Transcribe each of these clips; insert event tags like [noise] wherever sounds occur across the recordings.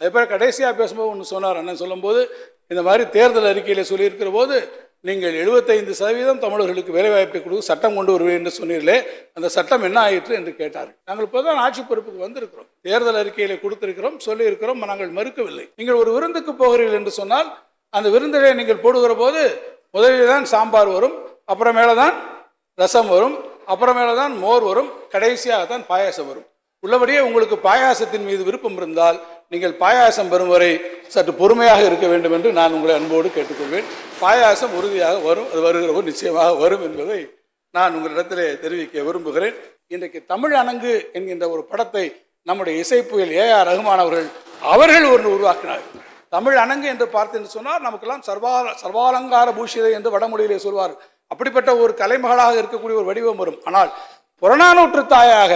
அதுபோல் கடைசியாக பேசும்போது ஒன்று சொன்னார் அண்ணன் சொல்லும்போது இந்த மாதிரி தேர்தல் அறிக்கையில் சொல்லியிருக்கிற போது நீங்கள் எழுபத்தைந்து சதவீதம் தமிழர்களுக்கு வேலைவாய்ப்பை கொடுத்து சட்டம் கொண்டு வருவேன் என்று சொன்னீர்களே அந்த சட்டம் என்ன ஆயிற்று என்று கேட்டார் நாங்கள் இப்போ தான் ஆட்சி பொறுப்புக்கு வந்திருக்கிறோம். தேர்தல் அறிக்கையில் கொடுத்திருக்கிறோம் சொல்லியிருக்கிறோம் நாங்கள் மறுக்கவில்லை. நீங்கள் ஒரு விருந்துக்கு போகிறீர்கள் என்று சொன்னால் அந்த விருந்திலே நீங்கள் போடுகிற போது முதலில் தான் சாம்பார் வரும் அப்புறமேல தான் ரசம் வரும் அப்புறமேல தான் மோர் வரும் கடைசியாக தான் பாயாசம் வரும். உள்ளபடியே உங்களுக்கு பாயாசத்தின் மீது விருப்பம் இருந்தால் நீங்கள் பாயாசம் பெறும் வரை சற்று பொறுமையாக இருக்க வேண்டும் என்று நான் உங்களை அன்போடு கேட்டுக்கொள்வேன். பாயாசம் உறுதியாக வரும் அது வருகிற போது நிச்சயமாக வரும் என்பதை நான் உங்களிடத்திலே தெரிவிக்க விரும்புகிறேன். இன்றைக்கு தமிழ் அணங்கு என்கின்ற ஒரு படத்தை நம்முடைய இசைப்புயல் ஏ ஆர் ரகுமான் அவர்கள் அவர்கள் ஒன்று உருவாக்கினார். தமிழ் அணங்கு என்று பார்த்தேன்னு சொன்னால் நமக்கெல்லாம் சர்வால சர்வாலங்கார பூஷிதை என்று வடமொழியிலே சொல்வார் அப்படிப்பட்ட ஒரு கலைமகளாக இருக்கக்கூடிய ஒரு வடிவம் வரும். ஆனால் புறநானூற்று தாயாக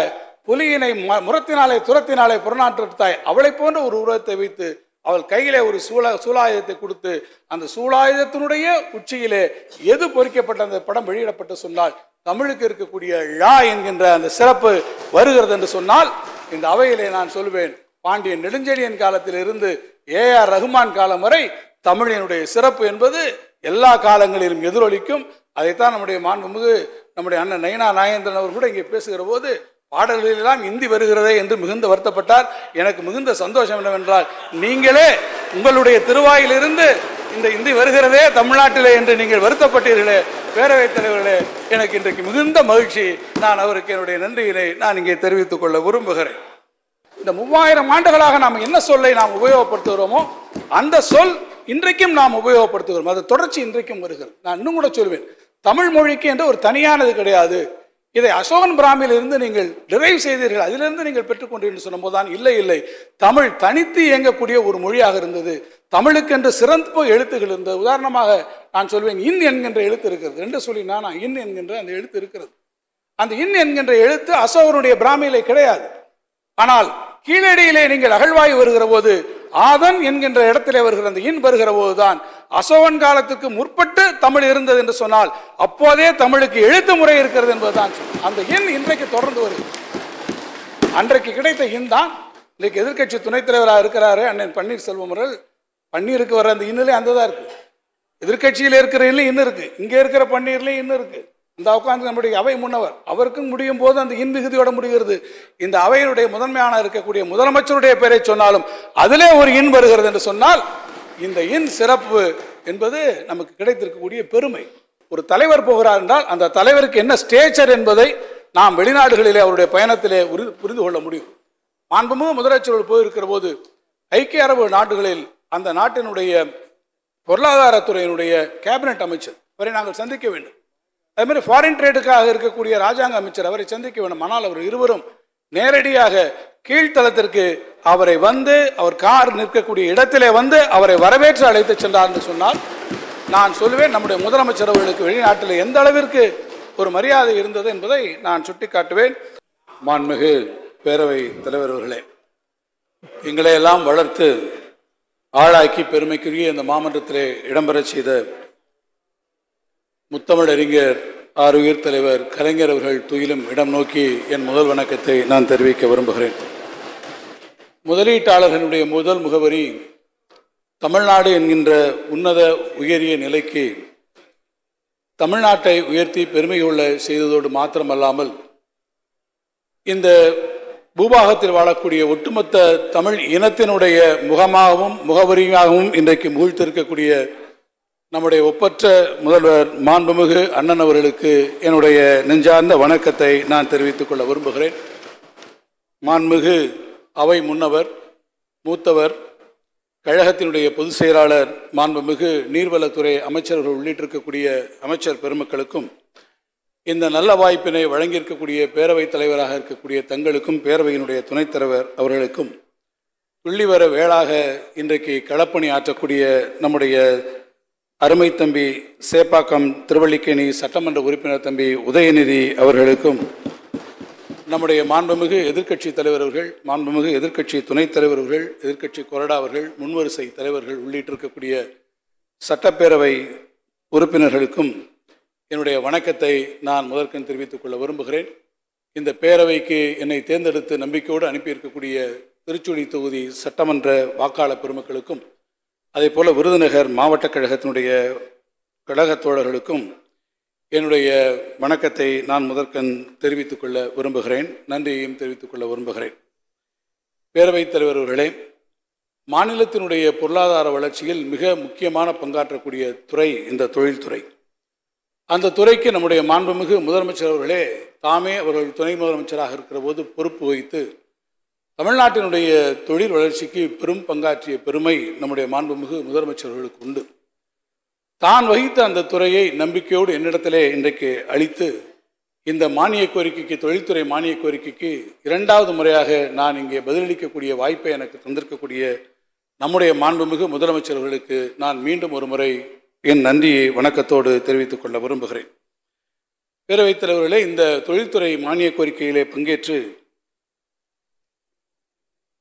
புலியினை ம- முரத்தினாலே துரத்தினாலே புறநாற்றுத்தாய் தாய் அவளை போன்ற ஒரு உருவத்தை வைத்து அவள் கையிலே ஒரு சூழ சூலாயுதத்தை கொடுத்து அந்த சூலாயுதத்தினுடைய உச்சியிலே எது பொறிக்கப்பட்ட அந்த படம் வெளியிடப்பட்டு சொன்னால் தமிழுக்கு இருக்கக்கூடிய ழா என்கின்ற அந்த சிறப்பு வருகிறது என்று சொன்னால் இந்த அவையிலே நான் சொல்வேன் பாண்டியன் நெடுஞ்செழியன் காலத்தில் இருந்து ஏ ஆர் ரகுமான் காலம் வரை தமிழினுடைய சிறப்பு என்பது எல்லா காலங்களிலும் எதிரொலிக்கும். அதைத்தான் நம்முடைய மாண்புமிகு நம்முடைய அண்ணன் நயனா நாயேந்திரன் அவர் கூட இங்கே பேசுகிற போது பாடல்களெல்லாம் இந்தி வருகிறதே என்று மிகுந்த வருத்தப்பட்டார். எனக்கு மிகுந்த சந்தோஷம் என்னவென்றால் நீங்களே உங்களுடைய திருவாயிலிருந்து இந்த இந்தி வருகிறதே தமிழ்நாட்டிலே என்று நீங்கள் வருத்தப்பட்டீர்களே. பேரவைத் தலைவர்களே எனக்கு இன்றைக்கு மிகுந்த மகிழ்ச்சி. நான் அவருக்கு என்னுடைய நன்றியினை நான் இங்கே தெரிவித்துக் கொள்ள விரும்புகிறேன். இந்த மூவாயிரம் ஆண்டுகளாக நாம் என்ன சொல்லை நாம் உபயோகப்படுத்துகிறோமோ அந்த சொல் இன்றைக்கும் நாம் உபயோகப்படுத்துகிறோம். அது தொடர்ச்சி இன்றைக்கும் வருகிறது. நான் இன்னும் கூட சொல்வேன் தமிழ் மொழிக்கு என்று ஒரு தனியானது கிடையாது. இதை அசோகன் பிராமியில் இருந்து நீங்கள் டிரைவ் செய்தீர்கள். அதிலிருந்து நீங்கள் பெற்றுக்கொண்டீர்கள் சொன்னபோது தான் இல்லை இல்லை. தமிழ் தனித்து இயங்கக்கூடிய ஒரு மொழியாக இருந்தது. தமிழுக்கென்று சிறந்த எழுத்துகள் இருந்தது உதாரணமாக நான் சொல்வேன் இன் என்கின்ற எழுத்து இருக்கிறது. என்று சொல்லி நானா? இன் என்கின்ற அந்த எழுத்து இருக்கிறது. அந்த இன் என்கின்ற எழுத்து அசோகனுடைய பிராமியிலே கிடையாது. ஆனால் கீழடியிலே நீங்கள் அகழ்வாய் வருகிற போது ஆதன் என்கின்ற இடத்திலே வருகிற அந்த இன் வருகிற போதுதான். அசோகன் காலத்துக்கு முற்பட்டு தமிழ் இருந்தது என்று சொன்னால் அப்போதே தமிழுக்கு எழுத்து முறை இருக்கிறது என்பதுதான் அந்த இன் இன்றைக்கு தொடர்ந்து வருது அன்றைக்கு கிடைத்த இன் தான் இன்றைக்கு எதிர்க்கட்சி துணைத் தலைவராக இருக்கிறாரு அண்ணன் பன்னீர்செல்வம் அவர்கள். பன்னீருக்கு வர அந்த இன்னிலே அந்த தான் இருக்கு. எதிர்க்கட்சியில் இருக்கிற இன்னும் இன்னும் இருக்கு. இங்கே இருக்கிற பன்னீர்லேயும் இன்னும் இருக்கு. இந்த உட்கார்ந்து நம்முடைய அவை முன்னவர். அவருக்கும் முடியும் போது அந்த இன் மிகுதியோட முடிகிறது. இந்த அவையினுடைய முதன்மையான இருக்கக்கூடிய முதலமைச்சருடைய பெயரை சொன்னாலும் அதிலே ஒரு இன் வருகிறது என்று சொன்னால் இந்த இன் சிறப்பு என்பது நமக்கு கிடைத்திருக்கக்கூடிய பெருமை. ஒரு தலைவர் போகிறார் என்றால் அந்த தலைவருக்கு என்ன ஸ்டேச்சர் என்பதை நாம் வெளிநாடுகளிலே அவருடைய பயணத்திலே புரிந்து கொள்ள முடியும். மாண்புமிகு முதலமைச்சரோடு போயிருக்கிற போது ஐக்கிய அரபு நாடுகளில் அந்த நாட்டினுடைய பொருளாதாரத்துறையினுடைய கேபினட் அமைச்சர் அவரை நாங்கள் சந்திக்க வேண்டும். அது மாதிரி ஃபாரின் ட்ரேடுக்காக இருக்கக்கூடிய ராஜாங்க அமைச்சர் அவரை சந்திக்க வேண்டும் ஆனால் அவர் இருவரும் நேரடியாக கீழ்த்தளத்திற்கு அவரை வந்து அவர் கார் நிற்கக்கூடிய இடத்திலே வந்து அவரை வரவேற்று அழைத்து சென்றார் என்று சொன்னால் நான் சொல்லுவேன் நம்முடைய முதலமைச்சர் அவர்களுக்கு வெளிநாட்டில் எந்த அளவிற்கு ஒரு மரியாதை இருந்தது என்பதை நான் சுட்டிக்காட்டுவேன். மாண்புமிகு பேரவை தலைவர் அவர்களே எங்களை எல்லாம் வளர்த்து ஆளாக்கி பெருமைக்குரிய இந்த மாமன்றத்திலே இடம்பெறச் செய்த முத்தமிழறிஞர் ஆறுயிர் தலைவர் கலைஞர் அவர்கள் துயிலும் இடம் நோக்கி என் முதல் வணக்கத்தை நான் தெரிவிக்க விரும்புகிறேன். முதலீட்டாளர்களுடைய முதல் முகவரி தமிழ்நாடு என்கின்ற உன்னத உயரிய நிலைக்கு தமிழ்நாட்டை உயர்த்தி பெருமை கொள்ள செய்ததோடு மாத்திரமல்லாமல் இந்த பூபாகத்தில் வாழக்கூடிய ஒட்டுமொத்த தமிழ் இனத்தினுடைய முகமாகவும் முகவரியாகவும் இன்றைக்கு மூழ்த்திருக்கக்கூடிய நம்முடைய ஒப்பற்ற முதல்வர் மாண்புமிகு அண்ணன் அவர்களுக்கு என்னுடைய நெஞ்சார்ந்த வணக்கத்தை நான் தெரிவித்துக் கொள்ள விரும்புகிறேன். மாண்புமிகு அவை முன்னவர் மூத்தவர் கழகத்தினுடைய பொதுச் செயலாளர் மாண்புமிகு நீர்வளத்துறை அமைச்சர்கள் உள்ளிட்டிருக்கக்கூடிய அமைச்சர் பெருமக்களுக்கும் இந்த நல்ல வாய்ப்பினை வழங்கியிருக்கக்கூடிய பேரவைத் தலைவராக இருக்கக்கூடிய தங்களுக்கும் பேரவையினுடைய துணைத் தலைவர் அவர்களுக்கும் புள்ளிவர வேளாக இன்றைக்கு களப்பணி ஆற்றக்கூடிய நம்முடைய அருமை தம்பி சேப்பாக்கம் திருவள்ளிக்கேணி சட்டமன்ற உறுப்பினர் தம்பி உதயநிதி அவர்களுக்கும் நம்முடைய மாண்புமிகு எதிர்க்கட்சி தலைவர் அவர்கள் மாண்புமிகு எதிர்க்கட்சி துணைத் தலைவர் அவர்கள் எதிர்க்கட்சி கொறடா அவர்கள் முன்வரிசை தலைவர்கள் உள்ளிட்டிருக்கக்கூடிய சட்டப்பேரவை உறுப்பினர்களுக்கும் என்னுடைய வணக்கத்தை நான் முதற்கண் தெரிவித்துக் கொள்ள விரும்புகிறேன். இந்த பேரவைக்கு என்னை தேர்ந்தெடுத்து நம்பிக்கையோடு அனுப்பியிருக்கக்கூடிய திருச்சுழி தொகுதி சட்டமன்ற வாக்காளர் பெருமக்களுக்கும் அதே போல் விருதுநகர் மாவட்ட கழகத்தினுடைய கழகத் தோழர்களுக்கும் என்னுடைய வணக்கத்தை நான் முதற்கண் தெரிவித்துக் கொள்ள விரும்புகிறேன் நன்றியையும் தெரிவித்துக் கொள்ள விரும்புகிறேன். பேரவைத் தலைவர் அவர்களே மாநிலத்தினுடைய பொருளாதார வளர்ச்சியில் மிக முக்கியமான பங்காற்றக்கூடிய துறை இந்த தொழில்துறை. அந்த துறைக்கு நம்முடைய மாண்புமிகு முதலமைச்சர் அவர்களே தாமே அவர்கள் துணை முதலமைச்சராக இருக்கிற போது பொறுப்பு வைத்து தமிழ்நாட்டினுடைய தொழில் வளர்ச்சிக்கு பெரும் பங்காற்றிய பெருமை நம்முடைய மாண்புமிகு முதலமைச்சர்களுக்கு உண்டு. தான் வகித்த அந்த துறையை நம்பிக்கையோடு என்னிடத்திலே இன்றைக்கு அளித்து இந்த மானிய கோரிக்கைக்கு தொழில்துறை மானிய கோரிக்கைக்கு இரண்டாவது முறையாக நான் இங்கே பதிலளிக்கக்கூடிய வாய்ப்பை எனக்கு தந்திருக்கக்கூடிய நம்முடைய மாண்புமிகு முதலமைச்சர்களுக்கு நான் மீண்டும் ஒரு முறை என் நன்றியை வணக்கத்தோடு தெரிவித்துக் கொள்ள விரும்புகிறேன். பேரவைத் தலைவர்களே இந்த தொழில்துறை மானிய கோரிக்கையிலே பங்கேற்று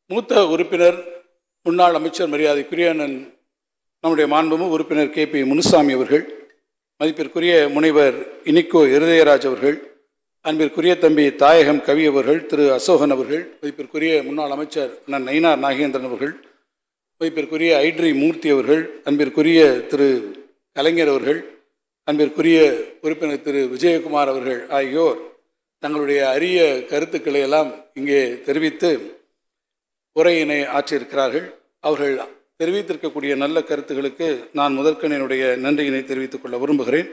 மூத்த உறுப்பினர் முன்னாள் அமைச்சர் மரியாதைக்குரிய நம்முடைய மாண்புமிகு உறுப்பினர் கே பி முனுசாமி அவர்கள் மதிப்பிற்குரிய முனைவர் இனிக்கோ இருதயராஜ் அவர்கள் அன்பிற்குரிய தம்பி தாயகம் கவி அவர்கள் திரு அசோகன் அவர்கள் மதிப்பிற்குரிய முன்னாள் அமைச்சர் அண்ணன் நயினார் நாகேந்திரன் அவர்கள் மதிப்பிற்குரிய ஐட்ரி மூர்த்தி அவர்கள் அன்பிற்குரிய திரு கலைஞர் அவர்கள் அன்பிற்குரிய உறுப்பினர் திரு விஜயகுமார் அவர்கள் ஆகியோர் தங்களுடைய அரிய கருத்துக்களை எல்லாம் இங்கே தெரிவித்து உரையினை ஆற்றியிருக்கிறார்கள். அவர்கள் தெரிவித்திருக்கக்கூடிய நல்ல கருத்துகளுக்கு நான் முதற்கன் என்னுடைய நன்றியினை தெரிவித்துக் கொள்ள விரும்புகிறேன்.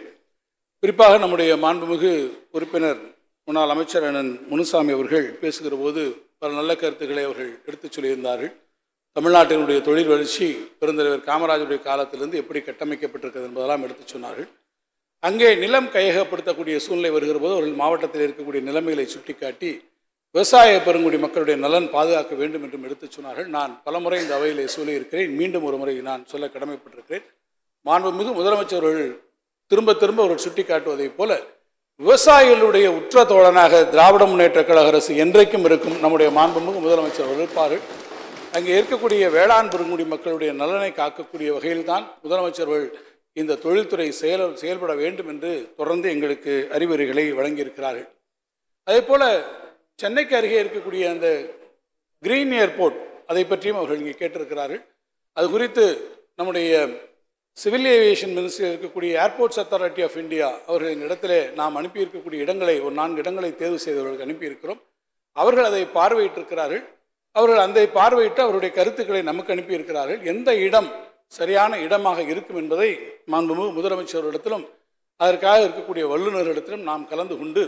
குறிப்பாக நம்முடைய மாண்புமிகு உறுப்பினர் முன்னாள் அமைச்சர் அண்ணன் முனுசாமி அவர்கள் பேசுகிற போது பல நல்ல கருத்துக்களை அவர்கள் எடுத்துச் சொல்லியிருந்தார்கள். தமிழ்நாட்டினுடைய தொழில் வளர்ச்சி பெருந்தலைவர் காமராஜருடைய காலத்திலிருந்து எப்படி கட்டமைக்கப்பட்டிருக்கிறது என்பதெல்லாம் எடுத்துச் சொன்னார்கள். அங்கே நிலம் கையகப்படுத்தக்கூடிய சூழ்நிலை வருகிற போது அவர்கள் மாவட்டத்தில் இருக்கக்கூடிய நிலைமைகளை சுட்டிக்காட்டி விவசாய பெருங்குடி மக்களுடைய நலன் பாதுகாக்க வேண்டும் என்றும் எடுத்துச் சொன்னார்கள். நான் பலமுறை இந்த அவையிலே சொல்லியிருக்கிறேன். மீண்டும் ஒரு முறை நான் சொல்ல கடமைப்பட்டிருக்கிறேன். மாண்புமிகு முதலமைச்சர் திரும்ப திரும்ப அவர்கள் சுட்டிக்காட்டுவதைப் போல விவசாயிகளுடைய உற்ற தோழனாக திராவிட முன்னேற்ற கழக அரசு என்றைக்கும் இருக்கும் நம்முடைய மாண்புமிகு முதலமைச்சர் அவர்கள் இருப்பார்கள். அங்கே இருக்கக்கூடிய வேளாண் பெருங்குடி மக்களுடைய நலனை காக்கக்கூடிய வகையில்தான் முதலமைச்சர் இந்த தொழில்துறை செயல செயல்பட வேண்டும் என்று தொடர்ந்து எங்களுக்கு அறிவுரைகளை வழங்கியிருக்கிறார்கள். அதே போல சென்னைக்கு அருகே இருக்கக்கூடிய அந்த கிரீன் ஏர்போர்ட் அதை பற்றியும் அவர்கள் இங்கே கேட்டிருக்கிறார்கள். அது குறித்து நம்முடைய சிவில் ஏவியேஷன் மினிஸ்டர் இருக்கக்கூடிய ஏர்போர்ட்ஸ் அத்தாரிட்டி ஆஃப் இந்தியா அவர்களின் இடத்திலே நாம் அனுப்பியிருக்கக்கூடிய இடங்களை ஒரு நான்கு இடங்களை தேர்வு செய்தவர்களுக்கு அனுப்பியிருக்கிறோம். அவர்கள் அதை பார்வையிட்டிருக்கிறார்கள். அவர்கள் அந்த பார்வையிட்டு அவருடைய கருத்துக்களை நமக்கு அனுப்பியிருக்கிறார்கள். எந்த இடம் சரியான இடமாக இருக்கும் என்பதை மாண்புமிகு முதலமைச்சரிடத்திலும் அதற்காக இருக்கக்கூடிய வல்லுநர்களிடத்திலும் நாம் கலந்து கொண்டு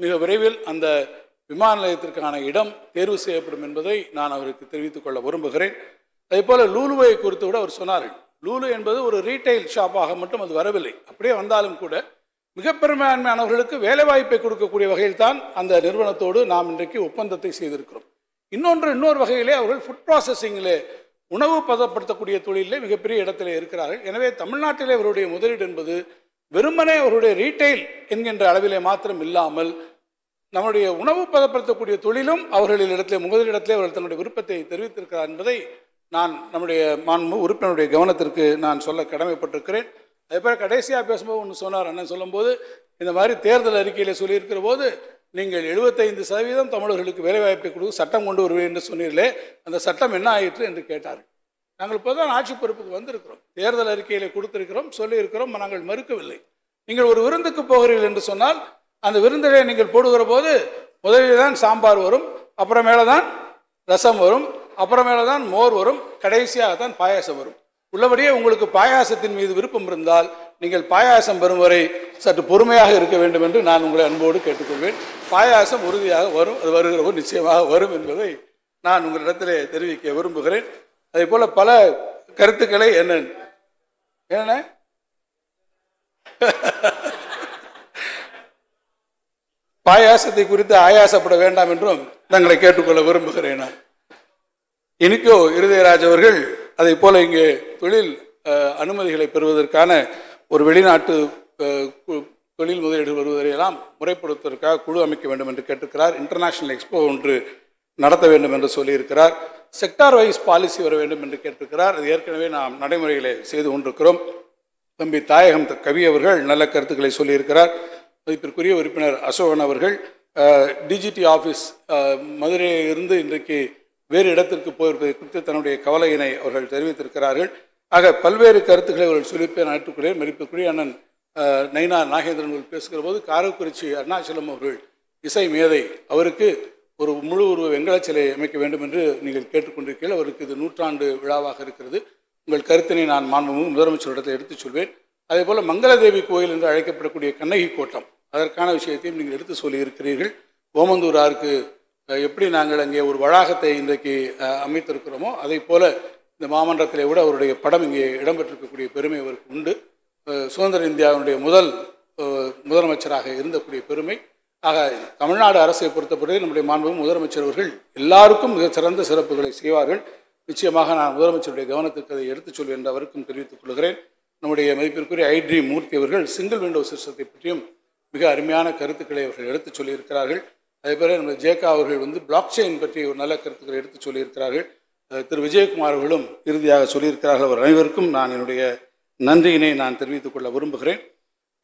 மிக விரைவில் அந்த விமான நிலையத்திற்கான இடம் தேர்வு செய்யப்படும் என்பதை நான் அவருக்கு தெரிவித்துக் கொள்ள விரும்புகிறேன். அதே போல லூலுவை குறித்து கூட அவர் சொன்னார்கள் லூலு என்பது ஒரு ரீட்டைல் ஷாப்பாக மட்டும் அது வரவில்லை. அப்படியே வந்தாலும் கூட மிக பெரும்பான்மையானவர்களுக்கு வேலைவாய்ப்பை கொடுக்கக்கூடிய வகையில் தான் அந்த நிறுவனத்தோடு நாம் இன்றைக்கு ஒப்பந்தத்தை செய்திருக்கிறோம். இன்னொன்று இன்னொரு வகையிலே அவர்கள் ஃபுட் ப்ராசஸிங்கிலே உணவு பதப்படுத்தக்கூடிய தொழிலே மிகப்பெரிய இடத்திலே இருக்கிறார்கள். எனவே தமிழ்நாட்டிலே அவருடைய முதலீடு என்பது வெறுமனே அவருடைய ரீட்டைல் என்கின்ற அளவிலே மாத்திரம் இல்லாமல் நம்முடைய உணவு பதப்படுத்தக்கூடிய தொழிலும் அவர்களின் இடத்திலே முதலிடத்திலே அவர்கள் தன்னுடைய விருப்பத்தை தெரிவித்திருக்கிறார் என்பதை நான் நம்முடைய மாண்பு உறுப்பினருடைய கவனத்திற்கு நான் சொல்ல கடமைப்பட்டிருக்கிறேன். அதே கடைசியாக பேசும்போது ஒன்று சொன்னார் அண்ணன் சொல்லும்போது இந்த மாதிரி தேர்தல் அறிக்கையில் சொல்லியிருக்கிற போது நீங்கள் எழுபத்தைந்து சதவீதம் தமிழர்களுக்கு வேலைவாய்ப்பை கொடுத்து சட்டம் கொண்டு வருவேன் என்று சொன்னீர்களே அந்த சட்டம் என்ன ஆயிற்று என்று கேட்டார் நாங்கள் இப்போ தான் ஆட்சி பொறுப்புக்கு வந்திருக்கிறோம். தேர்தல் அறிக்கையில் கொடுத்திருக்கிறோம் சொல்லியிருக்கிறோம் நாங்கள் மறுக்கவில்லை. நீங்கள் ஒரு விருந்துக்கு போகிறீர்கள் என்று சொன்னால் அந்த விருந்திலே நீங்கள் போடுகிற போது முதலில் தான் சாம்பார் வரும் அப்புறமேல தான் ரசம் வரும் அப்புறமேல தான் மோர் வரும் கடைசியாக தான் பாயாசம் வரும். உள்ளபடியே உங்களுக்கு பாயாசத்தின் மீது விருப்பம் இருந்தால் நீங்கள் பாயாசம் வரும் வரை சற்று பொறுமையாக இருக்க வேண்டும் என்று நான் உங்களை அன்போடு கேட்டுக்கொள்வேன். பாயாசம் உறுதியாக வரும் அது வருகிற போது நிச்சயமாக வரும் என்பதை நான் உங்களிடத்திலே தெரிவிக்க விரும்புகிறேன். அதே போல பல கருத்துக்களை என்ன என்ன [laughs] பாயாசத்தை குறித்து ஆயாசப்பட வேண்டாம் என்றும் தங்களை கேட்டுக்கொள்ள விரும்புகிறேன் நான். இனிக்கோ இருதயராஜ் அவர்கள் அதை போல இங்கே தொழில் அனுமதிகளை பெறுவதற்கான ஒரு வெளிநாட்டு தொழில் முதலீடு வருவதையெல்லாம் முறைப்படுத்துவதற்காக குழு அமைக்க வேண்டும் என்று கேட்டிருக்கிறார். இன்டர்நேஷனல் எக்ஸ்போ ஒன்று நடத்த வேண்டும் என்று சொல்லியிருக்கிறார். செக்டார் வைஸ் பாலிசி வர வேண்டும் என்று கேட்டிருக்கிறார். அது ஏற்கனவே நாம் நடைமுறைகளை செய்து கொண்டிருக்கிறோம். தம்பி தாயகம் கவி அவர்கள் நல்ல கருத்துக்களை சொல்லியிருக்கிறார். மதிப்பிற்குரிய உறுப்பினர் அசோகன் அவர்கள் டிஜிடி ஆஃபீஸ் மதுரையிலிருந்து இன்றைக்கு வேறு இடத்திற்கு போயிருப்பது குறித்து தன்னுடைய கவலையினை அவர்கள் தெரிவித்திருக்கிறார்கள். ஆக பல்வேறு கருத்துக்களை அவர்கள் சொல்லிப்பேன் அழைத்துக்கிறேன் மதிப்பிற்குரிய அண்ணன் நைனா நயினா நாகேந்திரன் அவர்கள் பேசுகிற போது காரக்குறிச்சி அருணாச்சலம் அவர்கள் இசை மேதை அவருக்கு ஒரு முழு உருவ வெங்கலச் சிலை அமைக்க வேண்டும் என்று நீங்கள் கேட்டுக்கொண்டிருக்கீர்கள். அவருக்கு இது நூற்றாண்டு விழாவாக இருக்கிறது. உங்கள் கருத்தினை நான் மாண்புமிகு முதலமைச்சரிடத்தில் எடுத்துச் சொல்வேன். அதே போல் மங்களதேவி கோயில் என்று அழைக்கப்படக்கூடிய கண்ணகி கோட்டம். அதற்கான விஷயத்தையும் நீங்கள் எடுத்து சொல்லியிருக்கிறீர்கள். ஓமந்தூராருக்கு அஹ், எப்படி நாங்கள் அங்கே ஒரு வளாகத்தை இன்றைக்கு அமைத்திருக்கிறோமோ அதை போல் இந்த மாமன்றத்திலே கூட அவருடைய படம் இங்கே இடம்பெற்றிருக்கக்கூடிய பெருமை அவருக்கு உண்டு. சுதந்திர இந்தியாவினுடைய முதல் முதலமைச்சராக இருந்தக்கூடிய பெருமை. ஆக தமிழ்நாடு அரசை பொறுத்தவரை நம்முடைய மாண்பு முதலமைச்சர் அவர்கள் எல்லாருக்கும் மிக சிறந்த சிறப்புகளை செய்வார்கள். நிச்சயமாக நான் முதலமைச்சருடைய கவனத்துக்கு அதை எடுத்துச் சொல்வேன் என்று அவருக்கும் தெரிவித்துக் கொள்கிறேன். நம்முடைய மதிப்பிற்குரிய ஐட்ரி மூர்த்தி அவர்கள் சிங்கிள் விண்டோ சிஸ்டத்தை பற்றியும் மிக அருமையான கருத்துக்களை அவர்கள் எடுத்துச் சொல்லியிருக்கிறார்கள். அதேபோல் நம்ம ஜேகா அவர்கள் வந்து பிளாக் செயின் பற்றி ஒரு நல்ல கருத்துக்களை எடுத்துச் சொல்லியிருக்கிறார்கள். திரு விஜயகுமார் அவர்களும் இறுதியாக சொல்லியிருக்கிறார்கள். அவர் அனைவருக்கும் நான் என்னுடைய நன்றியினை நான் தெரிவித்துக் கொள்ள விரும்புகிறேன்.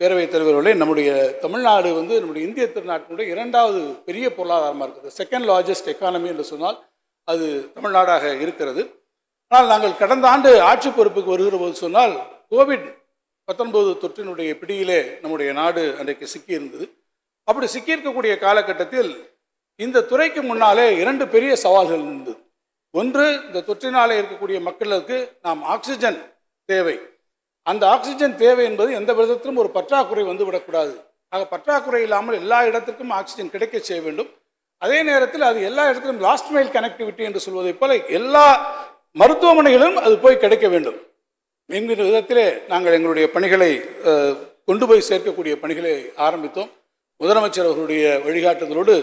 பேரவைத் தலைவர்களே நம்முடைய தமிழ்நாடு வந்து நம்முடைய இந்திய திருநாட்டினுடைய இரண்டாவது பெரிய பொருளாதாரமாக இருக்குது. செகண்ட் லார்ஜஸ்ட் எக்கானமி என்று சொன்னால் அது தமிழ்நாடாக இருக்கிறது. ஆனால் நாங்கள் கடந்த ஆண்டு ஆட்சி பொறுப்புக்கு வருகிற போது சொன்னால் கோவிட் பத்தொன்பது தொற்றினுடைய பிடியிலே நம்முடைய நாடு அன்றைக்கு சிக்கியிருந்தது. அப்படி சிக்கியிருக்கக்கூடிய காலகட்டத்தில் இந்த துறைக்கு முன்னாலே இரண்டு பெரிய சவால்கள் இருந்தது. ஒன்று இந்த தொற்றினாலே இருக்கக்கூடிய மக்களுக்கு நாம் ஆக்சிஜன் தேவை. அந்த ஆக்சிஜன் தேவை என்பது எந்த விதத்திலும் ஒரு பற்றாக்குறை வந்து விடக்கூடாது ஆக பற்றாக்குறை இல்லாமல் எல்லா இடத்திற்கும் ஆக்சிஜன் கிடைக்க செய்ய வேண்டும். அதே நேரத்தில் அது எல்லா இடத்திலும் லாஸ்ட் மைல் கனெக்டிவிட்டி என்று சொல்வதைப் போல எல்லா மருத்துவமனைகளிலும் அது போய் கிடைக்க வேண்டும். என்கிற விதத்திலே நாங்கள் எங்களுடைய பணிகளை கொண்டு போய் சேர்க்கக்கூடிய பணிகளை ஆரம்பித்தோம். முதலமைச்சர் அவர்களுடைய வழிகாட்டுதலோடு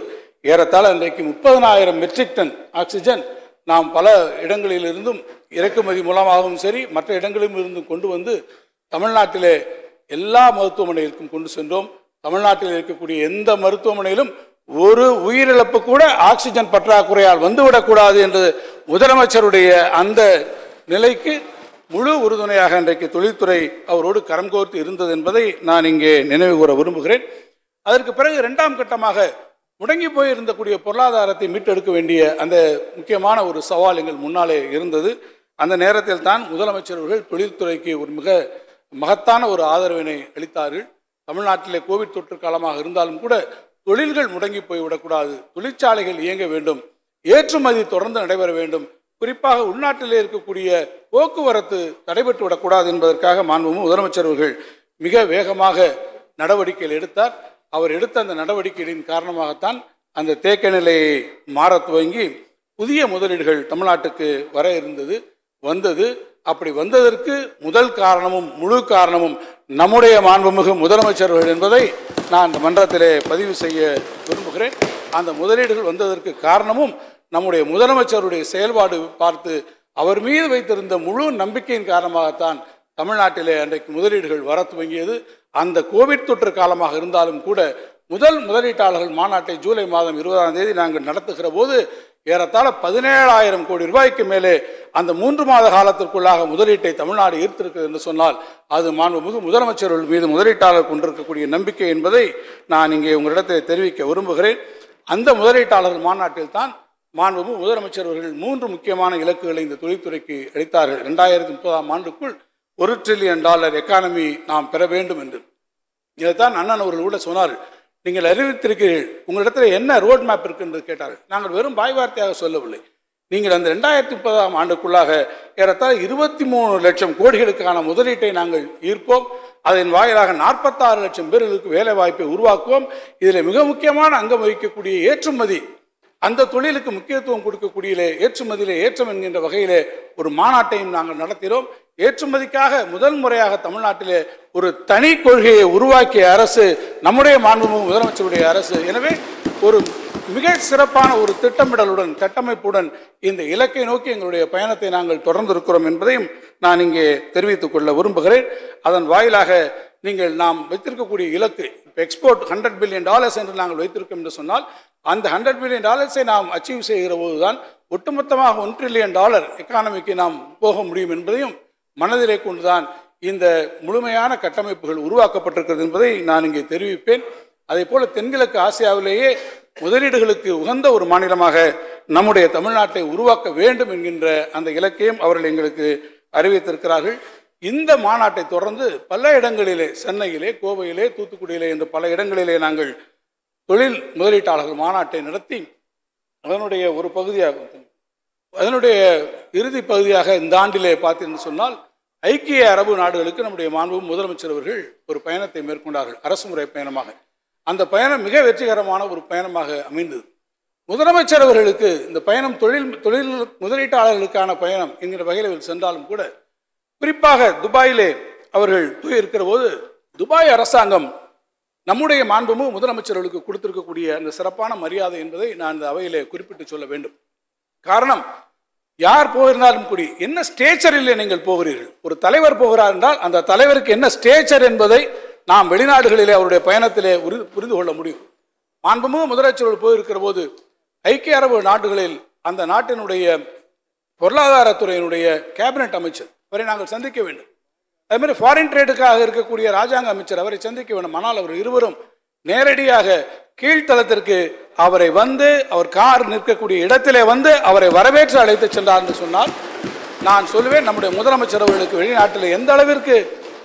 ஏறத்தாழ இன்றைக்கு முப்பதனாயிரம் மெட்ரிக் டன் ஆக்சிஜன் நாம் பல இடங்களிலிருந்தும் இறக்குமதி மூலமாகவும் சரி மற்ற இடங்களிலும் இருந்தும் கொண்டு வந்து தமிழ்நாட்டிலே எல்லா மருத்துவமனைகளுக்கும் கொண்டு சென்றோம். தமிழ்நாட்டில் இருக்கக்கூடிய எந்த மருத்துவமனையிலும் ஒரு உயிரிழப்பு கூட ஆக்சிஜன் பற்றாக்குறையால் வந்துவிடக்கூடாது என்று முதலமைச்சருடைய அந்த நிலைக்கு முழு உறுதுணையாக இன்றைக்கு தொழில்துறை அவரோடு கரம் கோர்த்து இருந்தது என்பதை நான் இங்கே நினைவு கூற விரும்புகிறேன். அதற்கு பிறகு இரண்டாம் கட்டமாக முடங்கி போயிருந்தக்கூடிய பொருளாதாரத்தை மீட்டெடுக்க வேண்டிய அந்த முக்கியமான ஒரு சவால் எங்கள் முன்னாலே இருந்தது. அந்த நேரத்தில் தான் முதலமைச்சர் அவர்கள் தொழில்துறைக்கு ஒரு மிக மகத்தான ஒரு ஆதரவினை அளித்தார்கள். தமிழ்நாட்டிலே கோவிட் தொற்று காலமாக இருந்தாலும் கூட தொழில்கள் முடங்கி போய்விடக்கூடாது. தொழிற்சாலைகள் இயங்க வேண்டும். ஏற்றுமதி தொடர்ந்து நடைபெற வேண்டும். குறிப்பாக உள்நாட்டிலே இருக்கக்கூடிய போக்குவரத்து தடைபட்டு விடக்கூடாது என்பதற்காக மாண்புமிகு முதலமைச்சர் அவர்கள் மிக வேகமாக நடவடிக்கைகள் எடுத்தார். அவர் எடுத்த அந்த நடவடிக்கைகளின் காரணமாகத்தான் அந்த தேக்க நிலையை மாறத் துவங்கி புதிய முதலீடுகள் தமிழ்நாட்டுக்கு வர இருந்தது வந்தது. அப்படி வந்ததற்கு முதல் காரணமும் முழு காரணமும் நம்முடைய மாண்புமிகு முதலமைச்சர்கள் என்பதை நான் இந்த மன்றத்திலே பதிவு செய்ய விரும்புகிறேன். அந்த முதலீடுகள் வந்ததற்கு காரணமும் நம்முடைய முதலமைச்சருடைய செயல்பாடு பார்த்து அவர் மீது வைத்திருந்த முழு நம்பிக்கையின் காரணமாகத்தான் தமிழ்நாட்டிலே அன்றைக்கு முதலீடுகள் வர துவங்கியது. அந்த கோவிட் தொற்று காலமாக இருந்தாலும் கூட முதல் முதலீட்டாளர்கள் மாநாட்டை ஜூலை மாதம் இருபதாம் தேதி நாங்கள் நடத்துகிற போது ஏறத்தாழ பதினேழாயிரம் கோடி ரூபாய்க்கு மேலே அந்த மூன்று மாத காலத்திற்குள்ளாக முதலீட்டை தமிழ்நாடு ஈர்த்திருக்கிறது என்று சொன்னால் அது மாண்புமிகு முதலமைச்சர்கள் மீது முதலீட்டாளர் கொண்டிருக்கக்கூடிய நம்பிக்கை என்பதை நான் இங்கே உங்களிடத்தில் தெரிவிக்க விரும்புகிறேன். அந்த முதலீட்டாளர்கள் மாநாட்டில் தான் மாண்புமிகு முதலமைச்சர் அவர்கள் மூன்று முக்கியமான இலக்குகளை இந்த தொழில்துறைக்கு அளித்தார்கள். இரண்டாயிரத்தி முப்பதாம் ஆண்டுக்குள் ஒரு ட்ரில்லியன் டாலர் எக்கானமி நாம் பெற வேண்டும் என்று. இதைத்தான் அண்ணன் அவர்கள் கூட சொன்னார்கள். நீங்கள் அறிவித்திருக்கிறீர்கள். உங்களிடத்தில் என்ன ரோட் மேப் இருக்கு என்று கேட்டார்கள். நாங்கள் வெறும் பாய் வார்த்தையாக சொல்லவில்லை. நீங்கள் அந்த ரெண்டாயிரத்தி முப்பதாம் ஆண்டுக்குள்ளாக ஏறத்தாழ இருபத்தி மூணு லட்சம் கோடிகளுக்கான முதலீட்டை நாங்கள் ஈர்ப்போம். அதன் வாயிலாக நாற்பத்தாறு லட்சம் பேர்களுக்கு வேலை வாய்ப்பை உருவாக்குவோம். இதில் மிக முக்கியமான அங்கம் வகிக்கக்கூடிய ஏற்றுமதி அந்த தொழிலுக்கு முக்கியத்துவம் கொடுக்கக்கூடியிலே ஏற்றுமதியிலே ஏற்றம் என்கின்ற வகையிலே ஒரு மாநாட்டையும் நாங்கள் நடத்தினோம் ஏற்றுமதிக்காக முதல் முறையாக தமிழ்நாட்டிலே ஒரு தனி கொள்கையை உருவாக்கிய அரசு நம்முடைய மாண்புமிகு முதலமைச்சருடைய அரசு. எனவே ஒரு மிக சிறப்பான ஒரு திட்டமிடலுடன் கட்டமைப்புடன் இந்த இலக்கை நோக்கி எங்களுடைய பயணத்தை நாங்கள் தொடர்ந்து இருக்கிறோம் என்பதையும் நான் இங்கே தெரிவித்துக் கொள்ள விரும்புகிறேன். அதன் வாயிலாக நீங்கள் நாம் வைத்திருக்கக்கூடிய இலக்கு இப்போ எக்ஸ்போர்ட் ஹண்ட்ரட் பில்லியன் டாலர்ஸ் என்று நாங்கள் வைத்திருக்கோம் என்று சொன்னால் அந்த ஹண்ட்ரட் பில்லியன் டாலர்ஸை நாம் அச்சீவ் செய்கிற போதுதான் ஒட்டுமொத்தமாக ஒன் ட்ரில்லியன் டாலர் எக்கானமிக்கு நாம் போக முடியும் என்பதையும் மனதிலே கொண்டுதான் இந்த முழுமையான கட்டமைப்புகள் உருவாக்கப்பட்டிருக்கிறது என்பதை நான் இங்கே தெரிவிப்பேன். அதே போல தென்கிழக்கு ஆசியாவிலேயே முதலீடுகளுக்கு உகந்த ஒரு மாநிலமாக நம்முடைய தமிழ்நாட்டை உருவாக்க வேண்டும் என்கின்ற அந்த இலக்கையும் அவர்கள் எங்களுக்கு அறிவித்திருக்கிறார்கள். இந்த மாநாட்டை தொடர்ந்து பல இடங்களிலே சென்னையிலே கோவையிலே தூத்துக்குடியிலே என்று பல இடங்களிலே நாங்கள் தொழில் முதலீட்டாளர்கள் மாநாட்டை நடத்தி அதனுடைய ஒரு பகுதியாக அதனுடைய இறுதி பகுதியாக இந்த ஆண்டிலே பார்த்தீங்கன்னு சொன்னால் ஐக்கிய அரபு நாடுகளுக்கு நம்முடைய மாண்பு முதலமைச்சர் அவர்கள் ஒரு பயணத்தை மேற்கொண்டார்கள் அரசு முறை பயணமாக. அந்த பயணம் மிக வெற்றிகரமான ஒரு பயணமாக அமைந்தது. முதலமைச்சர் அவர்களுக்கு இந்த பயணம் தொழில் தொழில் முதலீட்டாளர்களுக்கான பயணம் என்கிற வகையில் இவர் சென்றாலும் கூட குறிப்பாக துபாயிலே அவர்கள் போயிருக்கிற போது துபாய் அரசாங்கம் நம்முடைய மாண்புமும் முதலமைச்சர்களுக்கு கொடுத்திருக்கக்கூடிய அந்த சிறப்பான மரியாதை என்பதை நான் இந்த அவையிலே குறிப்பிட்டு சொல்ல வேண்டும். காரணம் யார் போயிருந்தாலும் கூடி என்ன ஸ்டேச்சரில் நீங்கள் போகிறீர்கள்? ஒரு தலைவர் போகிறார் என்றால் அந்த தலைவருக்கு என்ன ஸ்டேச்சர் என்பதை நாம் வெளிநாடுகளிலே அவருடைய பயணத்திலே புரிந்து கொள்ள முடியும். மாண்புமிகு முதலமைச்சர்கள் போயிருக்கிற போது ஐக்கிய அரபு நாடுகளில் அந்த நாட்டினுடைய பொருளாதாரத்துறையினுடைய கேபினட் அமைச்சர் வரை நாங்கள் சந்திக்க வேண்டும். அது மாதிரி ஃபாரின் ட்ரேடுக்காக இருக்கக்கூடிய ராஜாங்க அமைச்சர் அவரை சந்திக்க வேண்டும் ஆனால் அவர் இருவரும் நேரடியாக கீழ்த்தளத்திற்கு அவரை வந்து அவர் கார் நிற்கக்கூடிய இடத்திலே வந்து அவரை வரவேற்று அழைத்து சென்றார் என்று சொன்னால் நான் சொல்லுவேன் நம்முடைய முதலமைச்சர் அவர்களுக்கு வெளிநாட்டில் எந்த அளவிற்கு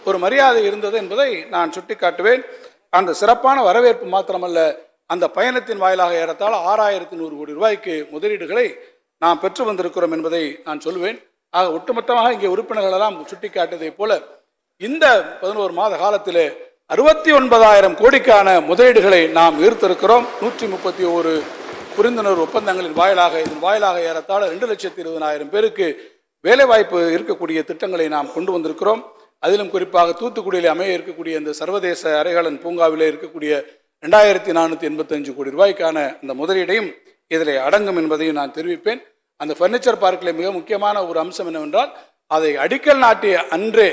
ஒரு மரியாதை இருந்தது என்பதை நான் சுட்டிக்காட்டுவேன். அந்த சிறப்பான வரவேற்பு மாத்திரமல்ல அந்த பயணத்தின் வாயிலாக ஏறத்தாழ ஆறாயிரத்தி நூறு கோடி ரூபாய்க்கு முதலீடுகளை நாம் பெற்று வந்திருக்கிறோம் என்பதை நான் சொல்லுவேன் ஆக ஒட்டுமொத்தமாக இங்கே உறுப்பினர்கள் எல்லாம் சுட்டிக்காட்டியதைப் போல இந்த பதினோரு மாத காலத்திலே அறுபத்தி ஒன்பதாயிரம் கோடிக்கான முதலீடுகளை நாம் ஈர்த்திருக்கிறோம். நூற்றி முப்பத்தி ஒரு புரிந்துணர்வு ஒப்பந்தங்களின் வாயிலாக இதன் வாயிலாக ஏறத்தாழ ரெண்டு லட்சத்தி இருபதனாயிரம் பேருக்கு வேலைவாய்ப்பு இருக்கக்கூடிய திட்டங்களை நாம் கொண்டு வந்திருக்கிறோம். அதிலும் குறிப்பாக தூத்துக்குடியில் அமைய இருக்கக்கூடிய இந்த சர்வதேச அரைகாலன் பூங்காவிலே இருக்கக்கூடிய ரெண்டாயிரத்தி நானூற்றி எண்பத்தஞ்சு கோடி ரூபாய்க்கான அந்த முதலீடையும் இதில் அடங்கும் என்பதையும் நான் தெரிவிப்பேன். அந்த ஃபர்னிச்சர் பார்க்கில் மிக முக்கியமான ஒரு அம்சம் என்னவென்றால் அதை அடிக்கல் நாட்டிய அன்றே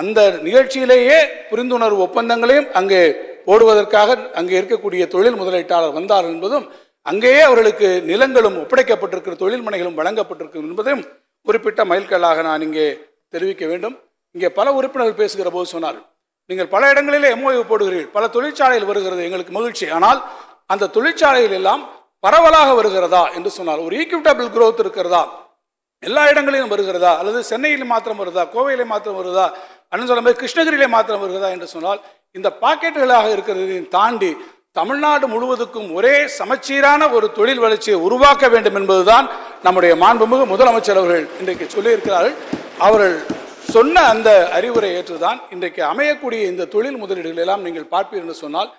அந்த நிகழ்ச்சியிலேயே புரிந்துணர்வு ஒப்பந்தங்களையும் அங்கே போடுவதற்காக அங்கே இருக்கக்கூடிய தொழில் முதலீட்டாளர் வந்தார் என்பதும் அங்கேயே அவர்களுக்கு நிலங்களும் ஒப்படைக்கப்பட்டிருக்கிற தொழில் மனைகளும் வழங்கப்பட்டிருக்கும் என்பதையும் குறிப்பிட்ட மைல்கல்லாக நான் இங்கே தெரிவிக்க வேண்டும். இங்கே பல உறுப்பினர்கள் பேசுகிற போது சொன்னார்கள். நீங்கள் பல இடங்களிலே எம்ஓயு போடுகிறீர்கள். பல தொழிற்சாலைகள் வருகிறது. எங்களுக்கு மகிழ்ச்சி. ஆனால் அந்த தொழிற்சாலையில் எல்லாம் பரவலாக வருகிறதா? என்று சொன்னார். ஒரு ஈக்விட்டபிள் குரோத் இருக்கிறதா? எல்லா இடங்களிலும் வருகிறதா? அல்லது சென்னையில் மாத்திரம் வருதா? கோவையிலே மாத்திரம் வருதா? அண்ணன் சொல்ல மாதிரி கிருஷ்ணகிரியிலே மாத்திரம் வருகிறதா என்று சொன்னால் இந்த பாக்கெட்டுகளாக இருக்கிறதையும் தாண்டி தமிழ்நாடு முழுவதுக்கும் ஒரே சமச்சீரான ஒரு தொழில் வளர்ச்சியை உருவாக்க வேண்டும் என்பதுதான் நம்முடைய மாண்புமிகு முதலமைச்சர் அவர்கள் இன்றைக்கு சொல்லியிருக்கிறார்கள். அவர்கள் சொன்ன அந்த அறிவுரை ஏற்றுதான் இன்றைக்கு அமையக்கூடிய இந்த தொழில் முதலீடுகள் எல்லாம் நீங்கள் பார்ப்பீர்கள் என்று சொன்னால்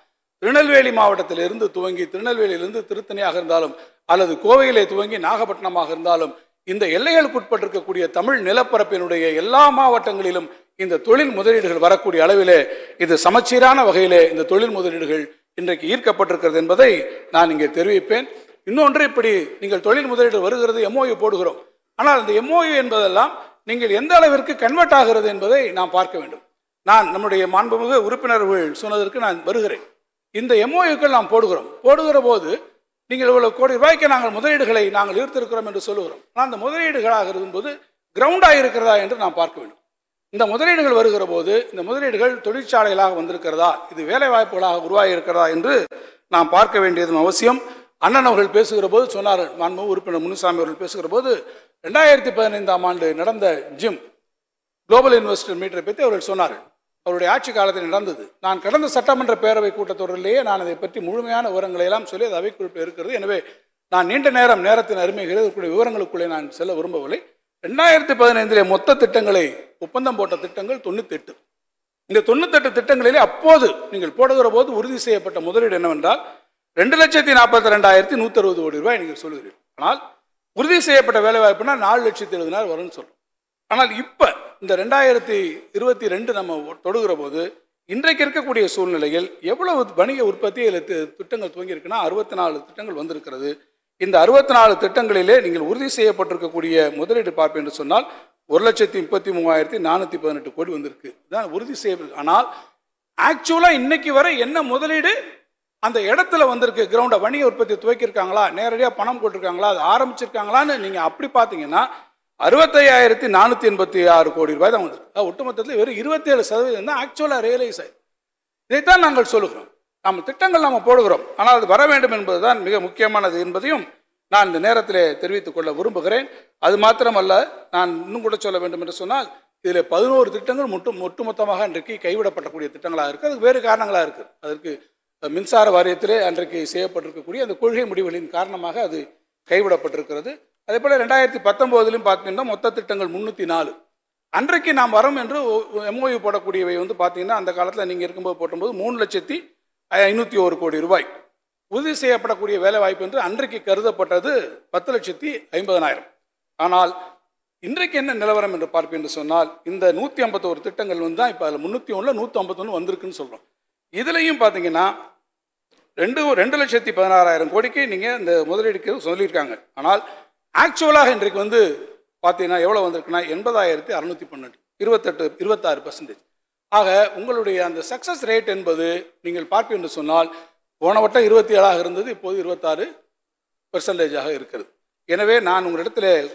திருநெல்வேலி மாவட்டத்திலிருந்து துவங்கி திருநெல்வேலியிலிருந்து திருத்தணியாக இருந்தாலும் அல்லது கோவையிலே துவங்கி நாகப்பட்டினமாக இருந்தாலும் இந்த எல்லைகளுக்குட்பட்டிருக்கக்கூடிய தமிழ் நிலப்பரப்பினுடைய எல்லா மாவட்டங்களிலும் இந்த தொழில் முதலீடுகள் வரக்கூடிய அளவிலே இது சமச்சீரான வகையிலே இந்த தொழில் முதலீடுகள் இன்றைக்கு ஈர்க்கப்பட்டிருக்கிறது என்பதை நான் இங்கே தெரிவிப்பேன். இன்னொன்று இப்படி நீங்கள் தொழில் முதலீடு வருகிறது எம்ஓயு போடுகிறோம். ஆனால் அந்த எம்ஓயு என்பதெல்லாம் நீங்கள் எந்த அளவிற்கு கன்வெர்ட் ஆகிறது என்பதை நாம் பார்க்க வேண்டும். நான் நம்முடைய மாண்புமிகு உறுப்பினர்கள் சொன்னதற்கு நான் வருகிறேன். இந்த எம்ஓயுக்கள் நாம் போடுகிறோம். போடுகிற போது நீங்கள் இவ்வளவு கோடி ரூபாய்க்கு நாங்கள் முதலீடுகளை நாங்கள் ஈர்த்திருக்கிறோம் என்று சொல்லுகிறோம். ஆனால் அந்த முதலீடுகளாக இருக்கும்போது கிரவுண்டாக இருக்கிறதா என்று நாம் பார்க்க வேண்டும். இந்த முதலீடுகள் வருகிற போது இந்த முதலீடுகள் தொழிற்சாலைகளாக வந்திருக்கிறதா இது வேலை வாய்ப்புகளாக உருவாகி இருக்கிறதா என்று நாம் பார்க்க வேண்டியதன் அவசியம். அண்ணன் அவர்கள் பேசுகிற போது சொன்னார் மாண்பு உறுப்பினர் முனுசாமி அவர்கள் பேசுகிற போது ரெண்டாயிரத்தி பதினைந்தாம் ஆண்டு நடந்த ஜிம் குளோபல் இன்வெஸ்டர் மீட்டரை பற்றி அவர்கள் சொன்னார். அவருடைய ஆட்சி காலத்தில் நடந்தது. நான் கடந்த சட்டமன்ற பேரவை கூட்டத்தொடரிலேயே நான் அதை பற்றி முழுமையான விவரங்களை எல்லாம் சொல்லி அது அவைக்குறிப்பில் இருக்கிறது. எனவே நான் நீண்ட நேரம் நேரத்தின் அருமைகளை விவரங்களுக்குள்ளே நான் செல்ல விரும்பவில்லை. ரெண்டாயிரத்தி பதினைந்திலே மொத்த திட்டங்களை ஒப்பந்தம் போட்ட திட்டங்கள் தொண்ணூத்தெட்டு. இந்த தொண்ணூத்தெட்டு திட்டங்களிலே அப்போது நீங்கள் போடுகிற போது உறுதி செய்யப்பட்ட முதலீடு என்னவென்றால் ரெண்டு லட்சத்தி நாற்பத்தி ரெண்டாயிரத்தி நூற்றி அறுபது கோடி ரூபாய் நீங்கள் சொல்கிறீர்கள் ஆனால் உறுதி செய்யப்பட்ட வேலை வாய்ப்புனா நாலு லட்சத்தி எழுபதினாயிரம் வரும்னு சொல்கிறோம் ஆனால் இப்போ இந்த ரெண்டாயிரத்தி இருபத்தி ரெண்டு நம்ம தொடுகிற போது இன்றைக்கு இருக்கக்கூடிய சூழ்நிலையில் எவ்வளவு வணிக உற்பத்தி இதில் திட்டங்கள் துவங்கியிருக்குன்னா அறுபத்தி நாலு திட்டங்கள் வந்திருக்கிறது. இந்த அறுபத்தி நாலு திட்டங்களிலே நீங்கள் உறுதி செய்யப்பட்டிருக்கக்கூடிய முதலீடு பார்ப்பேன் என்று சொன்னால் ஒரு லட்சத்தி முப்பத்தி மூவாயிரத்தி நானூற்றி பதினெட்டு கோடி வந்திருக்கு. இதான் உறுதி செய்ய ஆனால் ஆக்சுவலாக இன்னைக்கு வரை என்ன முதலீடு? அந்த இடத்துல வந்திருக்கு. கிரவுண்டை வணிக உற்பத்தி துவக்கியிருக்காங்களா? நேரடியாக பணம் போட்டிருக்காங்களா? அது ஆரம்பிச்சிருக்காங்களான்னு நீங்கள் அப்படி பார்த்தீங்கன்னா அறுபத்தையாயிரத்தி நானூற்றி எண்பத்தி ஆறு கோடி ரூபாய் தான் வந்திருக்கு. ஒட்டுமொத்தத்தில் வெறும் இருபத்தேழு சதவீதம் தான் ஆக்சுவலாக ரியலைஸ் ஆயிருக்கு. இதைத்தான் நாங்கள் சொல்லுகிறோம். நாம் திட்டங்கள் நாம் போடுகிறோம். ஆனால் அது வர வேண்டும் என்பதுதான் மிக முக்கியமானது என்பதையும் நான் இந்த நேரத்திலே தெரிவித்துக் கொள்ள விரும்புகிறேன். அது மாத்திரமல்ல நான் இன்னும் கூட சொல்ல வேண்டும் என்று சொன்னால் இதில் பதினோரு திட்டங்கள் மட்டும் ஒட்டுமொத்தமாக இன்றைக்கு கைவிடப்படக்கூடிய திட்டங்களாக இருக்குது அதுக்கு வேறு காரணங்களாக இருக்குது அதற்கு மின்சார வாரியத்திலே அன்றைக்கு செய்யப்பட்டிருக்கக்கூடிய அந்த கொள்கை முடிவுகளின் காரணமாக அது கைவிடப்பட்டிருக்கிறது. அதே போல் ரெண்டாயிரத்தி பத்தொம்போதிலும் பார்த்தீங்கன்னா மொத்த திட்டங்கள் முந்நூற்றி நாலு. அன்றைக்கு நாம் வரோம் என்று எம்ஓயு போடக்கூடியவை வந்து பார்த்தீங்கன்னா அந்த காலத்தில் நீங்கள் இருக்கும்போது போட்டும்போது மூணு லட்சத்தி ஐநூற்றி ஒரு கோடி ரூபாய். உறுதி செய்யப்படக்கூடிய வேலை வாய்ப்பு என்று அன்றைக்கு கருதப்பட்டது பத்து லட்சத்தி ஐம்பதனாயிரம். ஆனால் இன்றைக்கு என்ன நிலவரம் என்று பார்ப்பேன் என்று சொன்னால் இந்த நூற்றி ஐம்பத்தோரு திட்டங்கள் வந்து தான் இப்போ அதில் முந்நூற்றி ஒன்றில் நூற்றி ஐம்பத்தொன்று வந்திருக்குன்னு சொல்கிறோம் இதுலேயும் பார்த்தீங்கன்னா ரெண்டு ரெண்டு லட்சத்தி பதினாறாயிரம் கோடிக்கு நீங்கள் இந்த முதலீடுக்கு சொல்லியிருக்காங்க. ஆனால் ஆக்சுவலாக இன்றைக்கு வந்து பார்த்தீங்கன்னா எவ்வளோ வந்திருக்குன்னா எண்பதாயிரத்தி அறநூற்றி பன்னெண்டு இருபத்தெட்டு இருபத்தாறு பர்சன்டேஜ் ஆக உங்களுடைய அந்த சக்ஸஸ் ரேட் என்பது நீங்கள் பார்ப்பீர்கள் என்று சொன்னால் போன வட்டம் இருபத்தி ஏழாக இருந்தது இப்போது இருபத்தாறு பெர்சன்டேஜாக இருக்கிறது. எனவே நான் உங்களிடத்தில்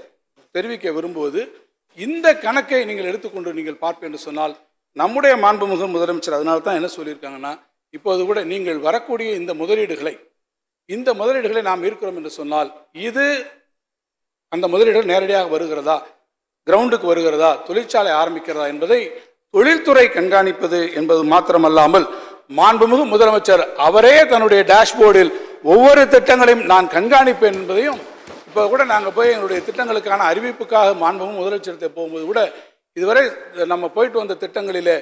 தெரிவிக்க விரும்புவது இந்த கணக்கை நீங்கள் எடுத்துக்கொண்டு நீங்கள் பார்ப்பேன் என்று சொன்னால் நம்முடைய மாண்புமிகு முதலமைச்சர் அதனால தான் என்ன சொல்லியிருக்காங்கன்னா இப்போது கூட நீங்கள் வரக்கூடிய இந்த முதலீடுகளை இந்த முதலீடுகளை நாம் இருக்கிறோம் என்று சொன்னால் இது அந்த முதலீடுகள் நேரடியாக வருகிறதா கிரவுண்டுக்கு வருகிறதா தொழிற்சாலை ஆரம்பிக்கிறதா என்பதை தொழில்துறை கண்காணிப்பது என்பது மாத்திரமல்லாமல் மாண்புமிகு முதலமைச்சர் அவரே தன்னுடைய டேஷ்போர்டில் ஒவ்வொரு திட்டங்களையும் நான் கண்காணிப்பேன் என்பதையும் இப்போ கூட நாங்கள் போய் எங்களுடைய திட்டங்களுக்கான அறிவிப்புக்காக மாண்புமிகு முதலமைச்சரத்தை போகும்போது கூட இதுவரை நம்ம போயிட்டு வந்த திட்டங்களிலே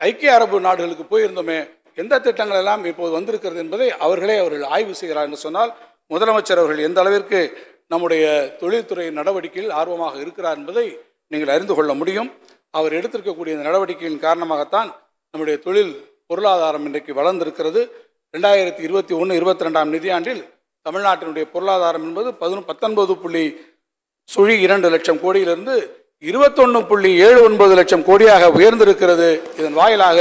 ஐக்கிய அரபு நாடுகளுக்கு போயிருந்தோமே எந்த திட்டங்கள் எல்லாம் இப்போது வந்திருக்கிறது என்பதை அவர்களே அவர்கள் ஆய்வு செய்கிறார் என்று சொன்னால் முதலமைச்சர் அவர்கள் எந்த அளவிற்கு நம்முடைய தொழில்துறை நடவடிக்கையில் ஆர்வமாக இருக்கிறார் என்பதை நீங்கள் அறிந்து கொள்ள முடியும். அவர் எடுத்திருக்கக்கூடிய இந்த நடவடிக்கையின் காரணமாகத்தான் நம்முடைய தொழில் பொருளாதாரம் இன்றைக்கு வளர்ந்திருக்கிறது. ரெண்டாயிரத்தி இருபத்தி ஒன்று இருபத்தி ரெண்டாம் நிதியாண்டில் தமிழ்நாட்டினுடைய பொருளாதாரம் என்பது பதினொன்று பத்தொன்பது புள்ளி சுழி இரண்டு லட்சம் கோடியிலிருந்து இருபத்தொன்று புள்ளி ஏழு ஒன்பது லட்சம் கோடியாக உயர்ந்திருக்கிறது. இதன் வாயிலாக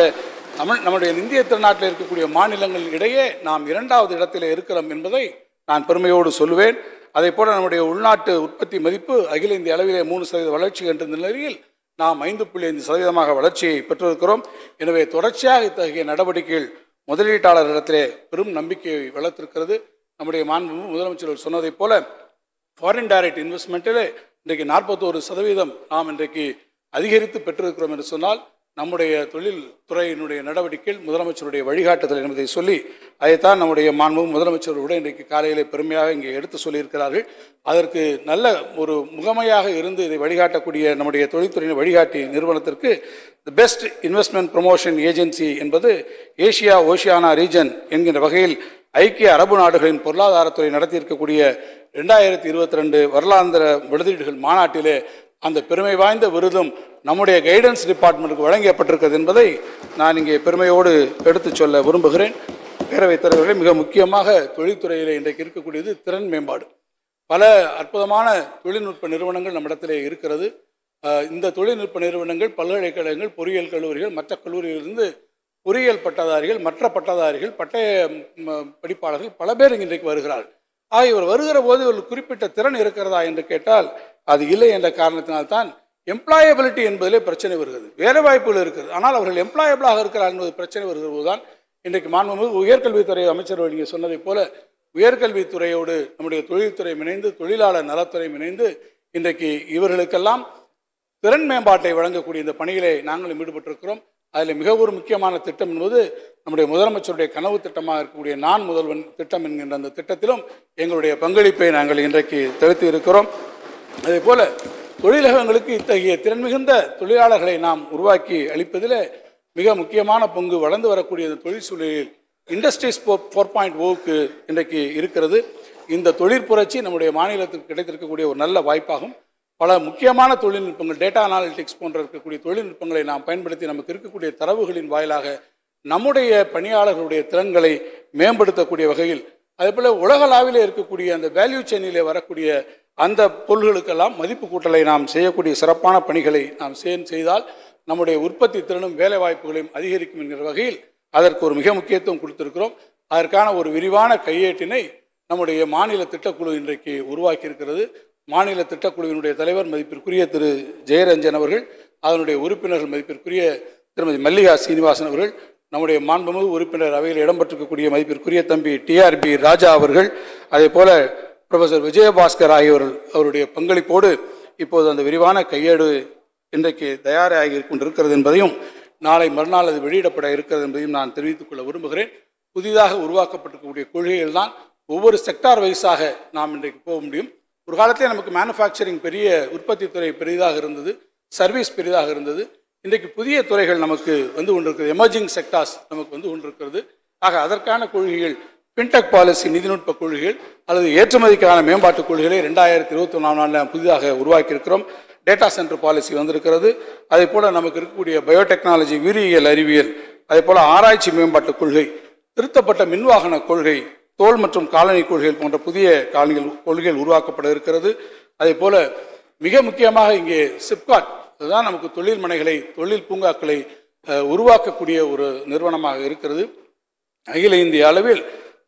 தமிழ் நம்முடைய இந்திய திருநாட்டில் இருக்கக்கூடிய மாநிலங்கள் இடையே நாம் இரண்டாவது இடத்தில் இருக்கிறோம் என்பதை நான் பெருமையோடு சொல்லுவேன். அதே போல நம்முடைய உள்நாட்டு உற்பத்தி மதிப்பு அகில இந்திய அளவிலே மூணு சதவீத வளர்ச்சி என்ற நிலையில் நாம் ஐந்து புள்ளி ஐந்து சதவீதமாக வளர்ச்சியை பெற்றிருக்கிறோம். எனவே தொடர்ச்சியாக இத்தகைய நடவடிக்கைகள் முதலீட்டாளரிடத்திலே பெரும் நம்பிக்கையை வளர்த்திருக்கிறது. நம்முடைய மாண்பு முதலமைச்சர் சொன்னதைப் போல ஃபாரின் டைரக்ட் இன்வெஸ்ட்மெண்ட்டில் இன்றைக்கு நாற்பத்தோரு சதவீதம் நாம் இன்றைக்கு அதிகரித்து பெற்றிருக்கிறோம் என்று சொன்னால் நம்முடைய தொழில் துறையினுடைய நடவடிக்கைகள் முதலமைச்சருடைய வழிகாட்டுதல் என்பதை சொல்லி அதைத்தான் நம்முடைய மாண்பு முதலமைச்சரோடு இன்றைக்கு காலையிலே பெருமையாக இங்கே எடுத்து சொல்லியிருக்கிறார்கள். அதற்கு நல்ல ஒரு முகமையாக இருந்து இதை வழிகாட்டக்கூடிய நம்முடைய தொழில்துறையின் வழிகாட்டி நிறுவனத்திற்கு the best investment promotion agency என்பது ஏசியா ஓஷியானா ரீஜன் என்கின்ற வகையில் ஐக்கிய அரபு நாடுகளின் பொருளாதாரத்துறை நடத்தியிருக்கக்கூடிய ரெண்டாயிரத்தி இருபத்தி ரெண்டு வரலாந்திர விடுதீடுகள் மாநாட்டிலே அந்த பெருமை வாய்ந்த விருதும் நம்முடைய கைடன்ஸ் டிபார்ட்மெண்ட்டுக்கு வழங்கப்பட்டிருக்கிறது என்பதை நான் இங்கே பெருமையோடு எடுத்துச் சொல்ல விரும்புகிறேன். பேரவைத் தலைவர்களே மிக முக்கியமாக தொழில்துறையில் இன்றைக்கு இருக்கக்கூடியது திறன் மேம்பாடு. பல அற்புதமான தொழில்நுட்ப நிறுவனங்கள் நம்மிடத்திலே இருக்கிறது. இந்த தொழில்நுட்ப நிறுவனங்கள் பல்கலைக்கழகங்கள் பொறியியல் கல்லூரிகள் மற்ற கல்லூரிகளிலிருந்து பொறியியல் பட்டதாரிகள் மற்ற பட்டதாரிகள் பட்டய படிப்பாளர்கள் பல பேர் இன்றைக்கு வருகிறார்கள். ஆக இவர் வருகிற போது இவர்கள் குறிப்பிட்ட திறன் இருக்கிறதா என்று கேட்டால் அது இல்லை என்ற காரணத்தினால்தான் எம்ப்ளாயபிலிட்டி என்பதிலே பிரச்சனை வருகிறது. வேலை வாய்ப்புகள் இருக்கிறது ஆனால் அவர்கள் எம்ப்ளாயபிளாக இருக்கிறார் என்பது பிரச்சனை வருகிற போதுதான் இன்றைக்கு மாண்புமிகு உயர்கல்வித்துறை அமைச்சர் நீங்கள் சொன்னதைப் போல உயர்கல்வித்துறையோடு நம்முடைய தொழில்துறை இணைந்து தொழிலாளர் நலத்துறை இணைந்து இன்றைக்கு இவர்களுக்கெல்லாம் திறன் மேம்பாட்டை வழங்கக்கூடிய இந்த பணிகளை நாங்களும் ஈடுபட்டிருக்கிறோம். அதில் மிக ஒரு முக்கியமான திட்டம் என்பது நம்முடைய முதலமைச்சருடைய கனவு திட்டமாக இருக்கக்கூடிய நான் முதல்வன் திட்டம் என்கின்ற அந்த திட்டத்திலும் எங்களுடைய பங்களிப்பை நாங்கள் இன்றைக்கு தவிர்த்து இருக்கிறோம். அதே போல தொழிலகங்களுக்கு இத்தகைய திறன் மிகுந்த தொழிலாளர்களை நாம் உருவாக்கி அளிப்பதில் மிக முக்கியமான பங்கு வளர்ந்து வரக்கூடிய தொழில் சூழலில் இண்டஸ்ட்ரீஸ் ஃபோர் பாயிண்ட் ஓவுக்கு இன்றைக்கு இருக்கிறது. இந்த தொழிற்புரட்சி நம்முடைய மாநிலத்துக்கு கிடைத்திருக்கக்கூடிய ஒரு நல்ல வாய்ப்பாகும். பல முக்கியமான தொழில்நுட்பங்கள் டேட்டா அனாலிட்டிக்ஸ் போன்ற இருக்கக்கூடிய தொழில்நுட்பங்களை நாம் பயன்படுத்தி நமக்கு இருக்கக்கூடிய தரவுகளின் வாயிலாக நம்முடைய பணியாளர்களுடைய திறன்களை மேம்படுத்தக்கூடிய வகையில் அதே போல் உலகளாவிலே இருக்கக்கூடிய அந்த வேல்யூ செயினிலே வரக்கூடிய அந்த பொருள்களுக்கெல்லாம் மதிப்பு கூட்டலை நாம் செய்யக்கூடிய சிறப்பான பணிகளை நாம் செய்தால் நம்முடைய உற்பத்தி திறனும் வேலை வாய்ப்புகளையும் அதிகரிக்கும் என்கிற வகையில் அதற்கு ஒரு மிக முக்கியத்துவம் கொடுத்திருக்கிறோம். அதற்கான ஒரு விரிவான கையேட்டினை நம்முடைய மாநில திட்டக்குழு இன்றைக்கு உருவாக்கி இருக்கிறது மாநில திட்டக்குழுவினுடைய தலைவர் மதிப்பிற்குரிய திரு ஜெயரஞ்சன் அவர்கள் அதனுடைய உறுப்பினர்கள் மதிப்பிற்குரிய திருமதி மல்லிகா சீனிவாசன் அவர்கள் நம்முடைய மாண்புமிகு உறுப்பினர் அவையில் இடம்பெற்றிருக்கக்கூடிய மதிப்பிற்குரிய தம்பி டிஆர்பி ராஜா அவர்கள் அதே போல ப்ரொஃபசர் விஜயபாஸ்கர் ஆகியோர் அவருடைய பங்களிப்போடு இப்போது அந்த விரிவான கையேடு இன்றைக்கு தயாராகி கொண்டிருக்கிறது என்பதையும் நாளை மறுநாள் அது வெளியிடப்பட இருக்கிறது என்பதையும் நான் தெரிவித்துக் கொள்ள விரும்புகிறேன். புதிதாக உருவாக்கப்பட்டிருக்கக்கூடிய கொள்கைகள் தான் ஒவ்வொரு செக்டார் வைஸாக நாம் இன்றைக்கு போக முடியும். ஒரு காலத்திலே நமக்கு மேனுஃபேக்சரிங் பெரிய உற்பத்தி துறை பெரிதாக இருந்தது சர்வீஸ் பெரிதாக இருந்தது. இன்றைக்கு புதிய துறைகள் நமக்கு வந்து கொண்டிருக்கிறது எமர்ஜிங் செக்டார்ஸ் நமக்கு வந்து கொண்டிருக்கிறது. ஆக அதற்கான கொள்கைகள் பின்டெக் பாலிசி நிதிநுட்ப கொள்கைகள் அல்லது ஏற்றுமதிக்கான மேம்பாட்டு கொள்கைகளை ரெண்டாயிரத்தி இருபத்தி ஒன்றாம் ஆண்டு புதிதாக உருவாக்கியிருக்கிறோம். டேட்டா சென்டர் பாலிசி வந்திருக்கிறது. அதே போல நமக்கு இருக்கக்கூடிய பயோடெக்னாலஜி உயிரியல் அறிவியல் அதே போல ஆராய்ச்சி மேம்பாட்டு கொள்கை திருத்தப்பட்ட மின்வாகன கொள்கை தோல் மற்றும் காலனி கொள்கைகள் போன்ற புதிய காலனிகள் கொள்கைகள் உருவாக்கப்பட இருக்கிறது. அதே போல் மிக முக்கியமாக இங்கே சிப்காட் அதுதான் நமக்கு தொழில் மனைகளை தொழில் பூங்காக்களை உருவாக்கக்கூடிய ஒரு நிறுவனமாக இருக்கிறது. அகில இந்திய அளவில்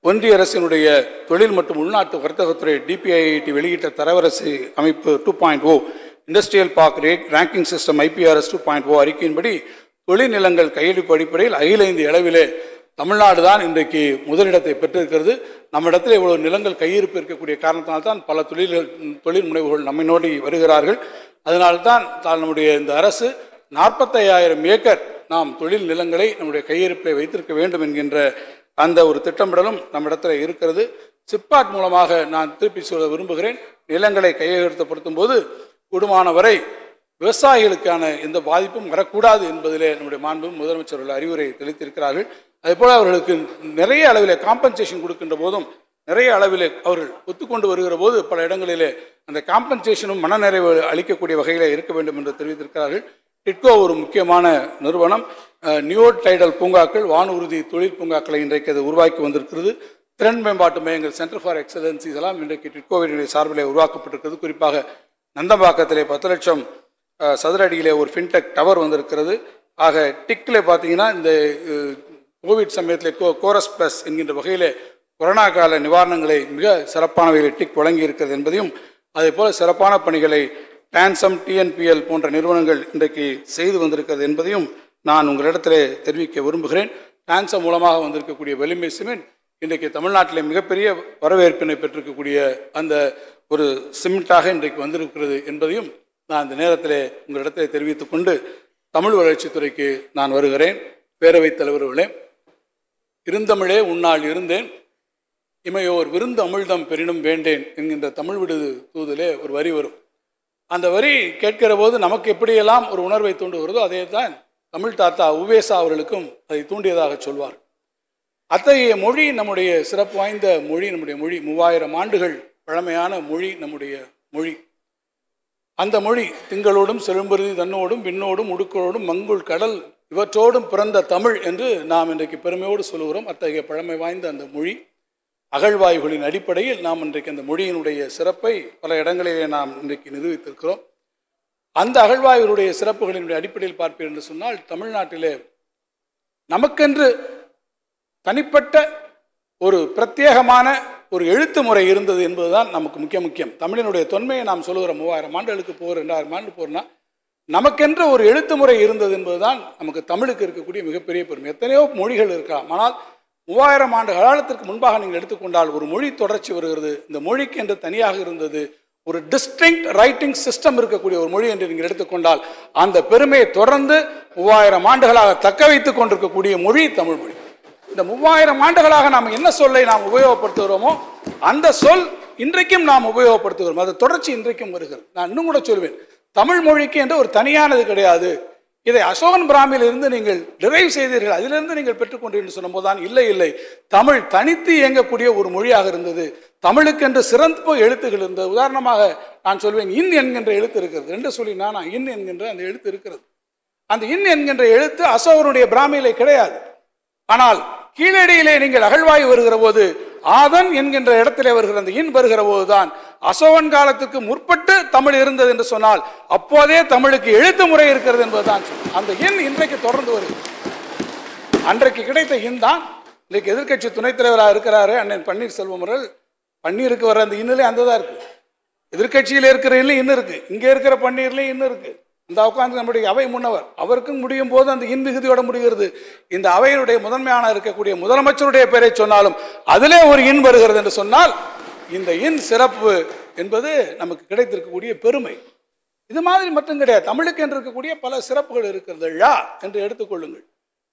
ஒன்றிய அரசினுடைய தொழில் மற்றும் உள்நாட்டு வர்த்தகத்துறை டிபிஐஐடி வெளியிட்ட தரவரசு அமைப்பு two point O industrial park rack ranking system IPRS two point O அறிக்கையின்படி தொழில் நிலங்கள் கையெழுப்பு அடிப்படையில் அகில இந்திய அளவிலே தமிழ்நாடு தான் இன்றைக்கு முதலிடத்தை பெற்றிருக்கிறது. இடத்துல இவ்வளவு நிலங்கள் கையிருப்பு இருக்கக்கூடிய காரணத்தினால்தான் பல தொழில்கள் தொழில் முனைவுகள் நம்மை நோடி வருகிறார்கள். அதனால்தான் தான் நம்முடைய இந்த அரசு நாற்பத்தையாயிரம் ஏக்கர் நாம் தொழில் நிலங்களை நம்முடைய கையிருப்பில் வைத்திருக்க வேண்டும் என்கின்ற அந்த ஒரு திட்டமிடலும் நம்மிடத்தில் இருக்கிறது. சிப்பாட் மூலமாக நான் திருப்பி சொல்ல விரும்புகிறேன். நிலங்களை கையகப்படுத்தும் போது கூடுமான வரை விவசாயிகளுக்கான எந்த பாதிப்பும் வரக்கூடாது என்பதிலே நம்முடைய மாண்பு முதலமைச்சர்கள் அறிவுரை தெளித்திருக்கிறார்கள். அதேபோல் அவர்களுக்கு நிறைய அளவில் காம்பன்சேஷன் கொடுக்கின்ற போதும் நிறைய அளவில் அவர்கள் ஒத்துக்கொண்டு வருகிற போது பல இடங்களிலே அந்த காம்பன்சேஷனும் மனநிறைவு அளிக்கக்கூடிய வகையில் இருக்க வேண்டும் என்று தெரிவித்திருக்கிறார்கள். டிட்கோ ஒரு முக்கியமான நிறுவனம். நியூ டைடல் பூங்காக்கள் வானூர்தி தொழில் பூங்காக்களை இன்றைக்கு அது உருவாக்கி வந்திருக்கிறது. திறன் மேம்பாட்டு மையங்கள் சென்டர் ஃபார் எக்ஸலன்சிஸ் எல்லாம் இன்றைக்கு டிட்கோவினுடைய சார்பிலே உருவாக்கப்பட்டிருக்கிறது. குறிப்பாக நந்தம்பாக்கத்திலே பத்து லட்சம் சதுர அடியிலே ஒரு ஃபின்டெக் டவர் வந்திருக்கிறது. ஆக டிக்கில் பார்த்தீங்கன்னா இந்த கோவிட் சமயத்தில் கோ கோரஸ் ப்ளஸ் என்கின்ற வகையிலே கொரோனா கால நிவாரணங்களை மிக சிறப்பான வகையில் டிக் வழங்கி இருக்கிறது என்பதையும் அதே போல் சிறப்பான பணிகளை டான்சம் டிஎன்பிஎல் போன்ற நிறுவனங்கள் இன்றைக்கு செய்து வந்திருக்கிறது என்பதையும் நான் உங்களிடத்திலே தெரிவிக்க விரும்புகிறேன். டான்சம் மூலமாக வந்திருக்கக்கூடிய வலிமை சிமெண்ட் இன்றைக்கு தமிழ்நாட்டிலே மிகப்பெரிய வரவேற்பினை பெற்றிருக்கக்கூடிய அந்த ஒரு சிமெண்ட்டாக இன்றைக்கு வந்திருக்கிறது என்பதையும் நான் இந்த நேரத்திலே உங்களிடத்திலே தெரிவித்துக் கொண்டு தமிழ் வளர்ச்சித்துறைக்கு நான் வருகிறேன். பேரவைத் தலைவர்களே இருந்தமிழே உன்னால் இருந்தேன். இமையோர் விருந்து அமிழ்தம் பெரினும் வேண்டேன் என்கின்ற தமிழ் விடுது தூதிலே ஒரு வரி வரும். அந்த வரி கேட்கிற போது நமக்கு எப்படியெல்லாம் ஒரு உணர்வை தூண்டுகிறதோ அதே தான் தமிழ் தாத்தா உவேசா அவர்களுக்கும் அதை தூண்டியதாக சொல்வார். அத்தகைய மொழி நம்முடைய சிறப்பு வாய்ந்த மொழி நம்முடைய மொழி. மூவாயிரம் ஆண்டுகள் பழமையான மொழி நம்முடைய மொழி. அந்த மொழி திங்களோடும் செழும்பருதி தன்னோடும் விண்ணோடும் உடுக்களோடும் மங்குள் கடல் இவற்றோடும் பிறந்த தமிழ் என்று நாம் இன்றைக்கு பெருமையோடு சொல்லுகிறோம். அத்தகைய பழமை வாய்ந்த அந்த மொழி. அகழ்வாய்வுகளின் அடிப்படையில் நாம் இன்றைக்கு அந்த மொழியினுடைய சிறப்பை பல இடங்களிலே நாம் இன்றைக்கு நிரூபித்திருக்கிறோம். அந்த அகழ்வாய்வுடைய சிறப்புகளினுடைய அடிப்படையில் பார்ப்பீர் என்று சொன்னால் தமிழ்நாட்டிலே நமக்கென்று தனிப்பட்ட ஒரு பிரத்யேகமான ஒரு எழுத்து முறை இருந்தது என்பதுதான் நமக்கு முக்கிய முக்கியம். தமிழினுடைய தொன்மையை நாம் சொல்லுகிற மூவாயிரம் ஆண்டுகளுக்கு போகிற ரெண்டாயிரம் ஆண்டு போகிறோம்னா நமக்கென்று ஒரு எழுத்து முறை இருந்தது என்பதுதான் நமக்கு தமிழுக்கு இருக்கக்கூடிய மிகப்பெரிய பெருமை. எத்தனையோ மொழிகள் இருக்கலாம். ஆனால் மூவாயிரம் ஆண்டு காலத்திற்கு முன்பாக நீங்கள் எடுத்துக்கொண்டால் ஒரு மொழி தொடர்ச்சி வருகிறது. இந்த மொழிக்கு என்று தனியாக இருந்தது ஒரு டிஸ்டிங் ரைட்டிங் சிஸ்டம் இருக்கக்கூடிய ஒரு மொழி என்று நீங்கள் எடுத்துக்கொண்டால் அந்த பெருமையை தொடர்ந்து மூவாயிரம் ஆண்டுகளாக தக்க வைத்துக் கொண்டிருக்கக்கூடிய மொழி தமிழ் மொழி. இந்த மூவாயிரம் ஆண்டுகளாக நாம் என்ன சொல்லை நாம் உபயோகப்படுத்துகிறோமோ அந்த சொல் இன்றைக்கும் நாம் உபயோகப்படுத்துகிறோம். அது தொடர்ச்சி இன்றைக்கும் வருகிறது. நான் இன்னும் கூட சொல்வேன். தமிழ் மொழிக்கு என்று ஒரு தனியானது கிடையாது. இதை அசோகன் பிராமியில் இருந்து நீங்கள் டிரைவ் செய்தீர்கள். அதிலிருந்து நீங்கள் பெற்றுக்கொண்டீர்கள் சொல்லும்போது தான் இல்லை இல்லை. தமிழ் தனித்து இயங்கக்கூடிய ஒரு மொழியாக இருந்தது. தமிழுக்கென்று சிறந்த எழுத்துகள் இருந்தது. உதாரணமாக நான் சொல்வேன் இன் என்கின்ற எழுத்து இருக்கிறது. ரெண்டு சொல்லி நானா இன் என்கின்ற அந்த எழுத்து இருக்கிறது. அந்த இன் என்கின்ற எழுத்து அசோகனுடைய பிராமியிலே கிடையாது. ஆனால் கீழடியிலே நீங்கள் அகழ்வாய் வருகிற போது ஆதன் என்கின்ற இடத்திலே வருகிற அந்த இன் வருகிற போதுதான். அசோகன் காலத்துக்கு முற்பட்டு தமிழ் இருந்தது என்று சொன்னால் அப்போதே தமிழுக்கு எழுத்து முறை இருக்கிறது என்பதுதான். அந்த இன் இன்றைக்கு தொடர்ந்து வருகிறது. அன்றைக்கு கிடைத்த இன் தான் இன்றைக்கு எதிர்க்கட்சி துணைத் தலைவராக இருக்கிறாரு அண்ணன் பன்னீர்செல்வம் அவர்கள். பன்னீருக்கு வர அந்த இன்னிலே அந்த தான் இருக்கு. எதிர்க்கட்சியில் இருக்கிற இன்னும் இன்னும் இருக்கு இங்கே இருக்கிற பன்னீர்லேயும் இன்னும் இருக்கு இந்த உட்கார்ந்து நம்முடைய அவை முன்னவர். அவருக்கும் முடியும் போது அந்த இன்மிகுதியோட முடிகிறது. இந்த அவையினுடைய முதன்மையான இருக்கக்கூடிய முதலமைச்சருடைய பெயரை சொன்னாலும் அதிலே ஒரு இன் வருகிறது என்று சொன்னால் இந்த இன் சிறப்பு என்பது நமக்கு கிடைத்திருக்கக்கூடிய பெருமை. இது மாதிரி மட்டும் கிடையாது. தமிழுக்கு என்று இருக்கக்கூடிய பல சிறப்புகள் இருக்கிறது. ழா என்று எடுத்துக்கொள்ளுங்கள்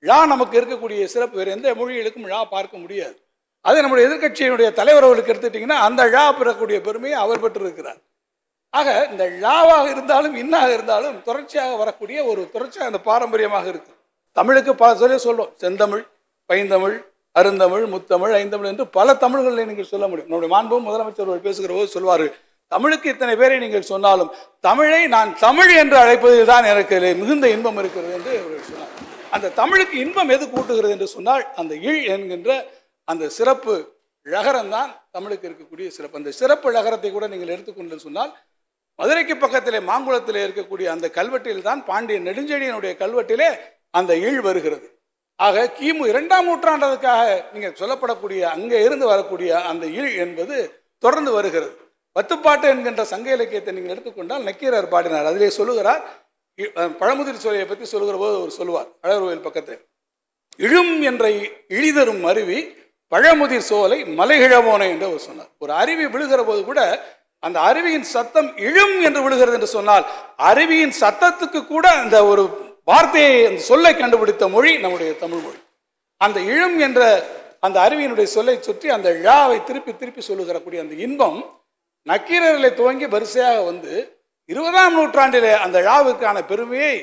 ழா நமக்கு இருக்கக்கூடிய சிறப்பு. வேறு எந்த மொழிகளுக்கும் ழா பார்க்க முடியாது. அது நம்முடைய எதிர்க்கட்சியினுடைய தலைவர் அவர்களுக்கு எடுத்துட்டீங்கன்னா அந்த ழா பெறக்கூடிய பெருமையை அவர் பெற்றிருக்கிறார். ஆக இந்த ழாவாக இருந்தாலும் இன்னாக இருந்தாலும் தொடர்ச்சியாக வரக்கூடிய ஒரு தொடர்ச்சியாக அந்த பாரம்பரியமாக இருக்கு. தமிழுக்கு பல சொல்லி சொல்லுவோம் செந்தமிழ் பைந்தமிழ் அருந்தமிழ் முத்தமிழ் ஐந்தமிழ் என்று பல தமிழ்களை நீங்கள் சொல்ல முடியும். நம்முடைய மாண்பும் முதலமைச்சர் அவர்கள் பேசுகிற போது சொல்வார்கள் தமிழுக்கு இத்தனை பேரை நீங்கள் சொன்னாலும் தமிழை நான் தமிழ் என்று அழைப்பதில் தான் எனக்கு மிகுந்த இன்பம் இருக்கிறது என்று சொன்னார். அந்த தமிழுக்கு இன்பம் எது கூட்டுகிறது என்று சொன்னால் அந்த இழ் என்கின்ற அந்த சிறப்பு ழகரம் தான் தமிழுக்கு இருக்கக்கூடிய சிறப்பு. அந்த சிறப்பு ழகரத்தை கூட நீங்கள் எடுத்துக்கொண்டு சொன்னால் மதுரைக்கு பக்கத்திலே மாங்குளத்திலே இருக்கக்கூடிய அந்த கல்வெட்டில் தான் பாண்டிய நெடுஞ்செழியனுடைய கல்வெட்டிலே அந்த ஈழ் வருகிறது. ஆக கிமு இரண்டாம் நூற்றாண்டதுக்காக நீங்கள் சொல்லப்படக்கூடிய அங்கே இருந்து வரக்கூடிய அந்த ஈழ் என்பது தொடர்ந்து வருகிறது. பத்துப்பாட்டு என்கின்ற சங்க இலக்கியத்தை நீங்கள் எடுத்துக்கொண்டால் நக்கீரர் பாடினார். அதிலே சொல்லுகிறார் பழமுதிர் சோலையை பற்றி சொல்லுகிற போது அவர் சொல்லுவார் அழகர்கோயில் பக்கத்தில். இழும் என்ற இழிதரும் அருவி பழமுதிர் சோலை மலைகிழவோனை என்று அவர் சொன்னார். ஒரு அருவி விழுகிற போது கூட அந்த அருவியின் சத்தம் இழும் என்று விழுகிறது என்று சொன்னால் அருவியின் சத்தத்துக்கு கூட அந்த ஒரு வார்த்தையை அந்த சொல்லை கண்டுபிடித்த மொழி நம்முடைய தமிழ் மொழி. அந்த இழும் என்ற அந்த அருவியினுடைய சொல்லை சுற்றி அந்த ழாவை திருப்பி திருப்பி சொல்லுகிறக்கூடிய அந்த இன்பம் நக்கீரர்களை துவங்கி வரிசையாக வந்து இருபதாம் நூற்றாண்டிலே அந்த விழாவுக்கான பெருமையை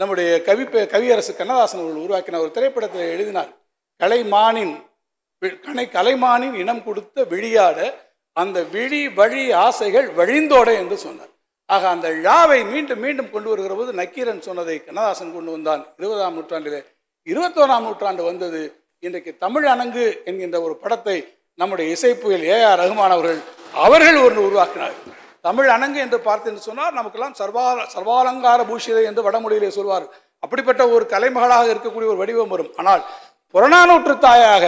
நம்முடைய கவி கவியரசு கண்ணதாசன் அவர்கள் உருவாக்கின ஒரு திரைப்படத்தில் எழுதினார். கலைமானின் வி- கலைமானின் இனம் கொடுத்த விழியாட அந்த விழி வழி ஆசைகள் வழிந்தோட என்று சொன்னார். ஆக அந்த ழாவை மீண்டும் மீண்டும் கொண்டு வருகிற போது நக்கீரன் சொன்னதை கண்ணதாசன் கொண்டு வந்தான். இருபதாம் நூற்றாண்டிலே இருபத்தோராம் நூற்றாண்டு வந்தது. இன்றைக்கு தமிழ் அணங்கு என்கின்ற ஒரு படத்தை நம்முடைய இசைப்புயல் ஏ ஆர் ரகுமான் அவர்கள் அவர்கள் ஒன்று உருவாக்கினார். தமிழ் அணங்கு என்று பார்த்து என்று சொன்னார் நமக்கெல்லாம் சர்வா சர்வாலங்கார பூஷிதை என்று வடமொழியிலே சொல்வார் அப்படிப்பட்ட ஒரு கலைமகளாக இருக்கக்கூடிய ஒரு வடிவம் வரும். ஆனால் புறநானூற்று தாயாக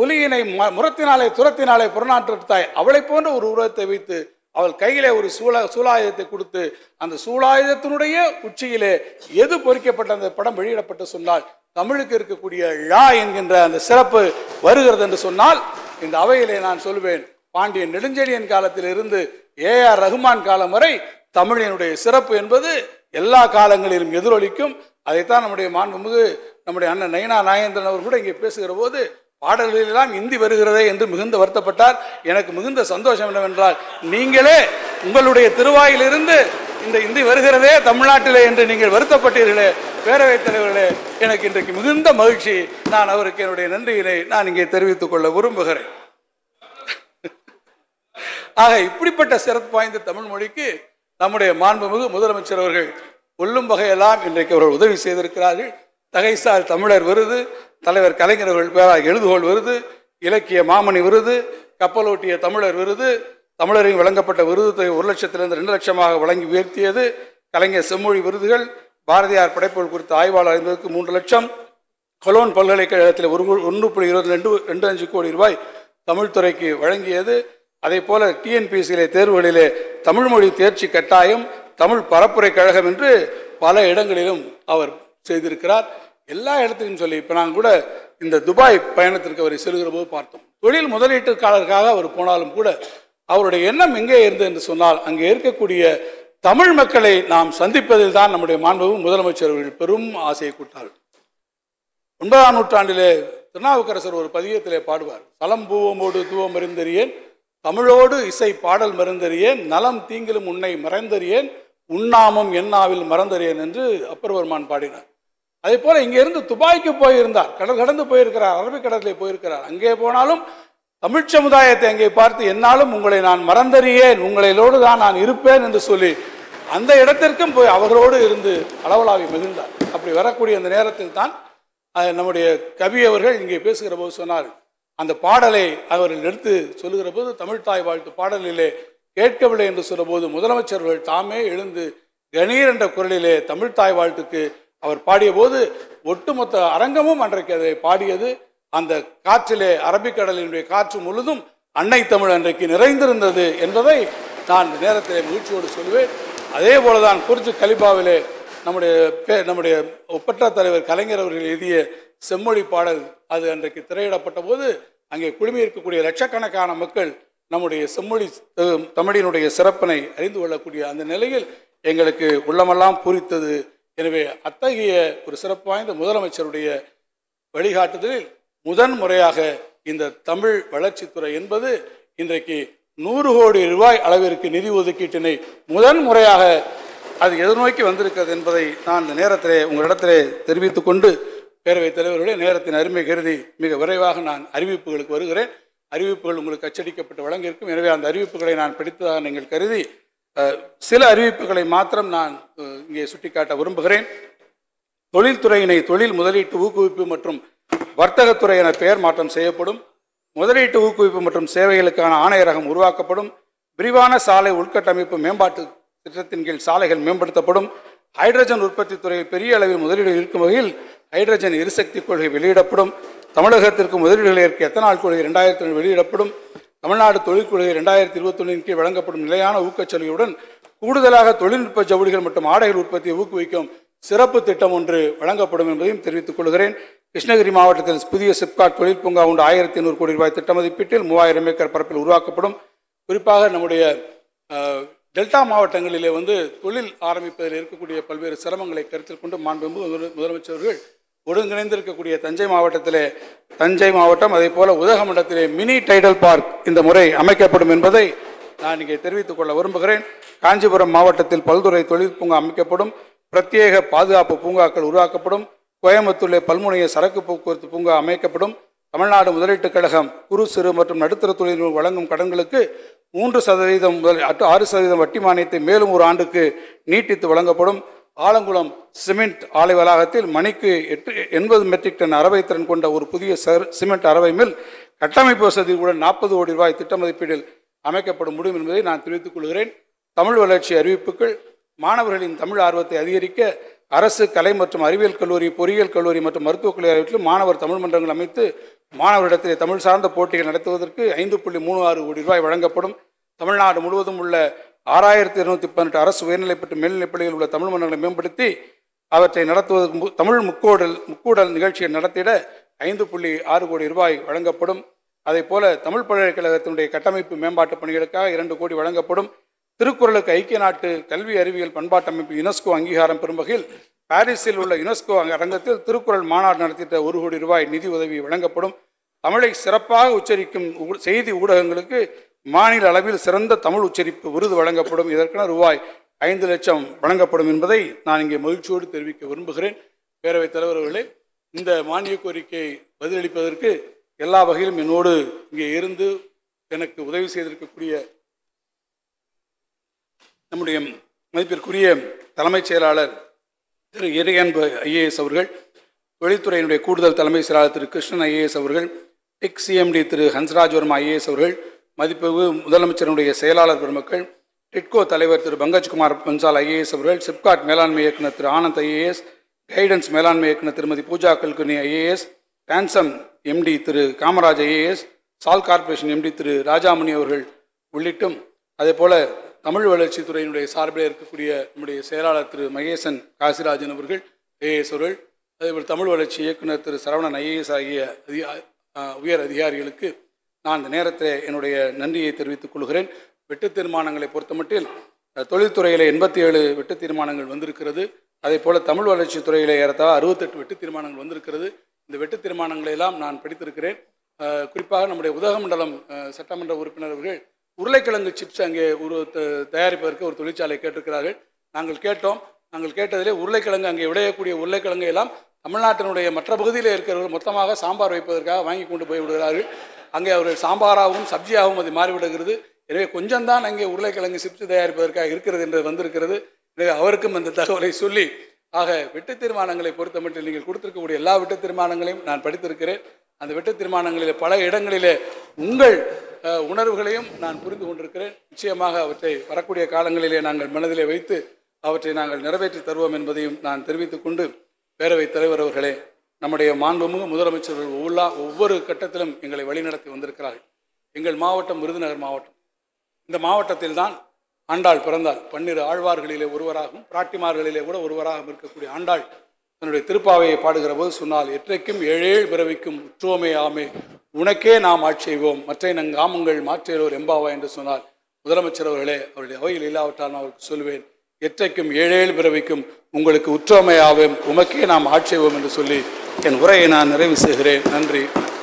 புலியினை ம- முரத்தினாலே துரத்தினாலே புறநானூற்று அவளை போன்ற ஒரு உருவத்தை வைத்து அவள் கையிலே ஒரு சூழ சூலாயுதத்தை கொடுத்து அந்த சூலாயுதத்தினுடைய உச்சியிலே எது பொறிக்கப்பட்ட அந்த படம் வெளியிடப்பட்டு சொன்னால் தமிழுக்கு இருக்கக்கூடிய ழா என்கின்ற அந்த சிறப்பு வருகிறது என்று சொன்னால் இந்த அவையிலே நான் சொல்வேன் பாண்டியன் நெடுஞ்செழியன் காலத்திலிருந்து ஏ ஆர் ரகுமான் காலம் வரை தமிழினுடைய சிறப்பு என்பது எல்லா காலங்களிலும் எதிரொலிக்கும். அதைத்தான் நம்முடைய மாண்புமிகு நம்முடைய அண்ணன் நயனா நாயேந்திரன் அவர் கூட இங்கே பேசுகிற போது பாடல்களெல்லாம் இந்தி வருகிறதே என்று மிகுந்த வருத்தப்பட்டார். எனக்கு மிகுந்த சந்தோஷம் என்னவென்றால் நீங்களே உங்களுடைய திருவாயிலிருந்து இந்த இந்தி வருகிறதே தமிழ்நாட்டிலே என்று நீங்கள் வருத்தப்பட்டீர்களே. பேரவைத் தலைவர்களே எனக்கு இன்றைக்கு மிகுந்த மகிழ்ச்சி. நான் அவருக்கு என்னுடைய நன்றியினை நான் இங்கே தெரிவித்துக் கொள்ள விரும்புகிறேன். ஆக இப்படிப்பட்ட சிறப்பு வாய்ந்த தமிழ் மொழிக்கு நம்முடைய மாண்புமிகு முதலமைச்சர் அவர்கள் கொல்லும் வகையெல்லாம் இன்றைக்கு அவர்கள் உதவி செய்திருக்கிறார்கள். தகைசால் தமிழர் விருது தலைவர் கலைஞர் அவர்கள் பேராக எழுதுகோள் விருது இலக்கிய மாமணி விருது கப்பலோட்டிய தமிழர் விருது தமிழரின் வழங்கப்பட்ட விருது தொகை ஒரு லட்சத்திலிருந்து ரெண்டு லட்சமாக வழங்கி உயர்த்தியது கலைஞர் செம்மொழி விருதுகள் பாரதியார் படைப்புகள் குறித்த ஆய்வாளர் ஐம்பதுக்கு மூன்று லட்சம் கொலோன் பல்கலைக்கழகத்தில் ஒரு ஒன்று புள்ளி இருபத்தி ரெண்டு ரெண்டு அஞ்சு கோடி ரூபாய் தமிழ்துறைக்கு வழங்கியது. அதே போல டிஎன்பிசியிலே தேர்வுகளிலே தமிழ் மொழி தேர்ச்சி கட்டாயம் தமிழ் பரப்புரை கழகம் என்று பல இடங்களிலும் அவர் செய்திருக்கிறார். எல்லா இடத்திலும் சொல்லி இப்போ நாங்கள் கூட இந்த துபாய் பயணத்திற்கு அவரை செல்கிற போது பார்த்தோம். தொழில் முதலீட்டுக்காரருக்காக அவர் போனாலும் கூட அவருடைய எண்ணம் எங்கே இருந்தது என்று சொன்னால் அங்கே இருக்கக்கூடிய தமிழ் மக்களை நாம் சந்திப்பதில் தான் நம்முடைய மாண்பும் முதலமைச்சர் அவர்கள் பெரும் ஆசையை கூட்டார்கள் ஒன்பதாம் நூற்றாண்டிலே திருநாவுக்கரசர் ஒரு பதியத்திலே பாடுவார். சலம் பூவமோடு தூவம் மருந்தறியேன் தமிழோடு இசை பாடல் மருந்தறியேன் நலம் தீங்கிலும் உன்னை மறைந்தறியேன் உண்ணாமம் எண்ணாவில் மறந்தறியேன் என்று அப்பர்வர்மான் பாடினார். அதே போல இங்கிருந்து துபாய்க்கு போயிருந்தார். கடல் கடந்து போயிருக்கிறார். அரபிக்கடலிலே போயிருக்கிறார். அங்கே போனாலும் தமிழ்ச் சமுதாயத்தை அங்கே பார்த்து என்னாலும் உங்களை நான் மறந்தறியேன். உங்களோடு தான் நான் இருப்பேன் என்று சொல்லி அந்த இடத்திற்கும் போய் அவர்களோடு இருந்து அளவலாவி மிகுந்தார் அப்படி வரக்கூடிய அந்த நேரத்தில் தான் நம்முடைய கவி அவர்கள் இங்கே பேசுகிற போது சொன்னார் அந்த பாடலை அவர்கள் எடுத்து சொல்லுகிற போது தமிழ் தாய் வாழ்த்து பாடலிலே கேட்கவில்லை என்று சொன்னபோது முதலமைச்சர்கள் தாமே எழுந்து கணீர் என்ற குரலிலே தமிழ் தாய் வாழ்த்துக்கு அவர் பாடிய போது ஒட்டுமொத்த அரங்கமும் அன்றைக்கு அதை பாடியது. அந்த காற்றிலே அரபிக்கடலினுடைய காற்று முழுதும் அன்னை தமிழ் அன்றைக்கு நிறைந்திருந்தது என்பதை நான் இந்த நேரத்திலே மகிழ்ச்சியோடு சொல்வேன் அதே போலதான் குறிச்சி கலிபாவிலே நம்முடைய பே- நம்முடைய ஒப்பற்ற தலைவர் கலைஞர் அவர்கள் எழுதிய செம்மொழி பாடல் அது அன்றைக்கு திரையிடப்பட்ட போது அங்கே குழுமி இருக்கக்கூடிய லட்சக்கணக்கான மக்கள் நம்முடைய செம்மொழி தமிழினுடைய சிறப்பினை அறிந்து கொள்ளக்கூடிய அந்த நிலையில் எங்களுக்கு உள்ளமெல்லாம் பூரித்தது. எனவே அத்தகைய ஒரு சிறப்பு வாய்ந்த முதலமைச்சருடைய வழிகாட்டுதலில் முதன் முறையாக இந்த தமிழ் வளர்ச்சித்துறை என்பது இன்றைக்கு நூறு கோடி ரூபாய் அளவிற்கு நிதி ஒதுக்கீட்டினை முதன் முறையாக அது எதிர்நோக்கி வந்திருக்கிறது என்பதை நான் இந்த நேரத்திலே உங்களிடத்திலே தெரிவித்துக் கொண்டு பேரவைத் தலைவர்களுடைய நேரத்தின் அருமை கருதி மிக விரைவாக நான் அறிவிப்புகளுக்கு வருகிறேன். அறிவிப்புகள் உங்களுக்கு அச்சடிக்கப்பட்டு வழங்கியிருக்கும். எனவே அந்த அறிவிப்புகளை நான் படித்ததாக நீங்கள் கருதி சில அறிவிப்புகளை மாத்திரம் நான் இங்கே சுட்டிக்காட்ட விரும்புகிறேன். தொழில்துறையினை தொழில் முதலீட்டு ஊக்குவிப்பு மற்றும் வர்த்தகத்துறை என பெயர் மாற்றம் செய்யப்படும். முதலீட்டு ஊக்குவிப்பு மற்றும் சேவைகளுக்கான ஆணையரகம் உருவாக்கப்படும். விரிவான சாலை உள்கட்டமைப்பு மேம்பாட்டு திட்டத்தின் கீழ் சாலைகள் மேம்படுத்தப்படும். ஹைட்ரஜன் உற்பத்தி துறையில் பெரிய அளவில் முதலீடு இருக்கும் வகையில் ஹைட்ரஜன் எரிசக்தி கொள்கை வெளியிடப்படும். தமிழகத்திற்கு முதலீடுகளை ஏற்க எத்தனால் கொள்கை இரண்டாயிரத்தி வெளியிடப்படும். தமிழ்நாடு தொழில் கொள்கை இரண்டாயிரத்தி இருபத்தொன்னின் கீழ் வழங்கப்படும் நிலையான ஊக்கச்சலுகையுடன் கூடுதலாக தொழில்நுட்ப ஜவுளிகள் மற்றும் ஆடைகள் உற்பத்தியை ஊக்குவிக்கும் சிறப்பு திட்டம் ஒன்று வழங்கப்படும் என்பதையும் தெரிவித்துக் கொள்கிறேன். கிருஷ்ணகிரி மாவட்டத்தில் புதிய சிப்காட் தொழில் பூங்கா உண்டு ஆயிரத்தி ஐநூறு கோடி ரூபாய் திட்ட மதிப்பீட்டில் மூவாயிரம் ஏக்கர் பரப்பில் உருவாக்கப்படும். குறிப்பாக நம்முடைய டெல்டா மாவட்டங்களிலே வந்து தொழில் ஆரம்பிப்பதில் இருக்கக்கூடிய பல்வேறு சிரமங்களை கருத்தில் கொண்டு மாண்பு முதலமைச்சர்கள் ஒருங்கிணைந்திருக்கக்கூடிய தஞ்சை மாவட்டத்திலே தஞ்சை மாவட்டம் அதே போல உதகமண்டலத்திலே மினி டைடல் பார்க் இந்த முறை அமைக்கப்படும் என்பதை நான் இங்கே தெரிவித்துக் கொள்ள விரும்புகிறேன். காஞ்சிபுரம் மாவட்டத்தில் பல்துறை தொழில் பூங்கா அமைக்கப்படும். பிரத்யேக பாதுகாப்பு பூங்காக்கள் உருவாக்கப்படும். கோயம்புத்தூரிலே பல்முனைய சரக்கு போக்குவரத்து பூங்கா அமைக்கப்படும். தமிழ்நாடு முதலீட்டுக் கழகம் குறு சிறு மற்றும் நடுத்தர தொழில்கள் வழங்கும் கடன்களுக்கு மூன்று சதவீதம் முதல் அட்டு ஆறு சதவீதம் வட்டி மானியத்தை மேலும் ஒரு ஆண்டுக்கு நீட்டித்து வழங்கப்படும். ஆலங்குளம் சிமெண்ட் ஆலை வளாகத்தில் மணிக்கு எட்டு எண்பது மெட்ரிக் டன் அரவை திறன் கொண்ட ஒரு புதிய சிமெண்ட் அரவை மில் கட்டமைப்பு வசதியுடன் நாற்பது கோடி ரூபாய் திட்ட மதிப்பீட்டில் அமைக்கப்படும் முடியும் என்பதை நான் தெரிவித்துக் கொள்கிறேன். தமிழ் வளர்ச்சி அறிவிப்புகள் மாணவர்களின் தமிழ் ஆர்வத்தை அதிகரிக்க அரசு கலை மற்றும் அறிவியல் கல்லூரி பொறியியல் கல்லூரி மற்றும் மருத்துவக் கல்லூரி ஆகியவற்றில் மாணவர் தமிழ் மன்றங்கள் அமைத்து மாணவரிடத்திலே தமிழ் சார்ந்த போட்டிகள் நடத்துவதற்கு ஐந்து புள்ளி மூணு ஆறு கோடி ரூபாய் வழங்கப்படும். தமிழ்நாடு முழுவதும் உள்ள ஆறாயிரத்தி இருநூத்தி பதினெட்டு அரசு உயர்நிலைப்பட்டு மற்றும் மேல்நிலைப் உள்ள தமிழ் மன்னர்களை மேம்படுத்தி அவற்றை நடத்துவதற்கு தமிழ் முக்கோடல் முக்கூடல் நிகழ்ச்சியை நடத்திட ஐந்து புள்ளி ஆறு கோடி ரூபாய் வழங்கப்படும். அதே போல தமிழ் பல்கலைக்கழகத்தினுடைய கட்டமைப்பு மேம்பாட்டு பணிகளுக்காக இரண்டு கோடி வழங்கப்படும். திருக்குறளுக்கு ஐக்கிய நாட்டு கல்வி அறிவியல் பண்பாட்டு அமைப்பு யுனெஸ்கோ அங்கீகாரம் பெறும் வகையில் பாரிஸில் உள்ள யுனெஸ்கோ அரங்கத்தில் திருக்குறள் மாநாடு நடத்திட்ட ஒரு கோடி ரூபாய் நிதி உதவி வழங்கப்படும். தமிழை சிறப்பாக உச்சரிக்கும் ஊ- செய்தி ஊடகங்களுக்கு மாநில அளவில் சிறந்த தமிழ் உச்சரிப்பு விருது வழங்கப்படும். இதற்கான ரூபாய் ஐந்து லட்சம் வழங்கப்படும் என்பதை நான் இங்கே மகிழ்ச்சியோடு தெரிவிக்க விரும்புகிறேன். பேரவைத் தலைவர் அவர்களே இந்த மானிய கோரிக்கை பதிலளிப்பதற்கு எல்லா வகையிலும் என்னோடு இங்கே இருந்து எனக்கு உதவி செய்திருக்கக்கூடிய நம்முடைய மதிப்பிற்குரிய தலைமைச் செயலாளர் திரு இறையன்பு ஐஏஎஸ் அவர்கள் தொழில்துறையினுடைய கூடுதல் தலைமை செயலாளர் திரு கிருஷ்ணன் ஐஏஎஸ் அவர்கள் டெக் சிஎம்டி திரு ஹன்ஸ்ராஜ் வர்மா ஐஏஎஸ் அவர்கள் மதிப்பு முதலமைச்சருடைய செயலாளர் பெருமக்கள் டிட்கோ தலைவர் திரு பங்கஜ்குமார் பன்சால் ஐஏஎஸ் அவர்கள் சிப்காட் மேலாண்மை இயக்குனர் திரு ஆனந்த் ஐஏஎஸ் கைடன்ஸ் மேலாண்மை இயக்குனர் திருமதி பூஜா கல்குனி ஐஏஎஸ் டான்சம் எம்டி திரு காமராஜ் ஐஏஎஸ் சால் கார்ப்பரேஷன் எம்டி திரு ராஜாமணி அவர்கள் உள்ளிட்டும் அதே போல தமிழ் வளர்ச்சித்துறையினுடைய சார்பில் இருக்கக்கூடிய நம்முடைய செயலாளர் திரு மகேசன் காசிராஜன் அவர்கள் ஐஏஎஸ் அவர்கள் அதேபோல் தமிழ் வளர்ச்சி இயக்குனர் திரு சரவணன் ஐஏஎஸ் ஆகிய அதிக உயர் அதிகாரிகளுக்கு நான் இந்த நேரத்தில் என்னுடைய நன்றியை தெரிவித்துக் கொள்கிறேன். வெட்டு தீர்மானங்களை பொறுத்தமட்டில் தொழில்துறையில் எண்பத்தி ஏழு வெட்டு தீர்மானங்கள் வந்திருக்கிறது. அதே போல் தமிழ் வளர்ச்சித் துறையில் ஏறத்தாழ அறுபத்தெட்டு வெட்டு தீர்மானங்கள் வந்திருக்கிறது. இந்த வெட்டு தீர்மானங்களை எல்லாம் நான் படித்திருக்கிறேன். குறிப்பாக நம்முடைய உதகமண்டலம் சட்டமன்ற உறுப்பினர் அவர்கள் உருளைக்கிழங்கு சிப்ஸ் அங்கே ஒரு தயாரிப்பதற்கு ஒரு தொழிற்சாலை கேட்டிருக்கிறார்கள். நாங்கள் கேட்டோம். நாங்கள் கேட்டதிலே உருளைக்கிழங்கு அங்கே விளையக்கூடிய உருளைக்கிழங்கு எல்லாம் தமிழ்நாட்டினுடைய மற்ற பகுதியில் இருக்கிறவர்கள் மொத்தமாக சாம்பார் வைப்பதற்காக வாங்கி கொண்டு போய் விடுகிறார்கள். அங்கே அவர்கள் சாம்பாராகவும் சப்ஜியாகவும் அது மாறிவிடுகிறது. எனவே கொஞ்சம் தான் அங்கே உருளைக்கிழங்கு சிப்ஸ் தயாரிப்பதற்காக இருக்கிறது என்று வந்திருக்கிறது. எனவே அவருக்கும் அந்த தகவலை சொல்லி ஆக வெட்டு தீர்மானங்களை பொறுத்தமட்டில் நீங்கள் கொடுத்திருக்கக்கூடிய எல்லா வெட்டு தீர்மானங்களையும் நான் படித்திருக்கிறேன். அந்த வெட்டு தீர்மானங்களில் பல இடங்களிலே உங்கள் உணர்வுகளையும் நான் புரிந்து கொண்டிருக்கிறேன். நிச்சயமாக அவற்றை வரக்கூடிய காலங்களிலே நாங்கள் மனதிலே வைத்து அவற்றை நாங்கள் நிறைவேற்றி தருவோம் என்பதையும் நான் தெரிவித்துக் கொண்டு பேரவைத் தலைவர் அவர்களே நம்முடைய மாண்புமிகு முதலமைச்சர்கள் ஒவ்வொரு ஒவ்வொரு கட்டத்திலும் எங்களை வழிநடத்தி வந்திருக்கிறார்கள். எங்கள் மாவட்டம் விருதுநகர் மாவட்டம். இந்த மாவட்டத்தில் தான் ஆண்டாள் பிறந்தாள். பன்னிரு ஆழ்வார்களிலே ஒருவராகவும் பிராட்டிமார்களிலே கூட ஒருவராகவும் இருக்கக்கூடிய ஆண்டாள் தன்னுடைய திருப்பாவையை பாடுகிற போது சொன்னால் எற்றைக்கும் ஏழேழு பிறவிக்கும் உற்றோமே ஆமே. உனக்கே நாம் ஆட்செய்வோம் மற்ற நங்காமங்கள் மாற்றேலோர் எம்பாவா என்று சொன்னால் முதலமைச்சர் அவர்களே அவருடைய அவையில் இல்லாவிட்டால் நான் அவருக்கு சொல்லுவேன் எற்றைக்கும் ஏழேழு பிறவிக்கும் உங்களுக்கு உற்றமையாவும் உமக்கே நாம் ஆட்செய்வோம் என்று சொல்லி என் உரையை நான் நிறைவு செய்கிறேன். நன்றி.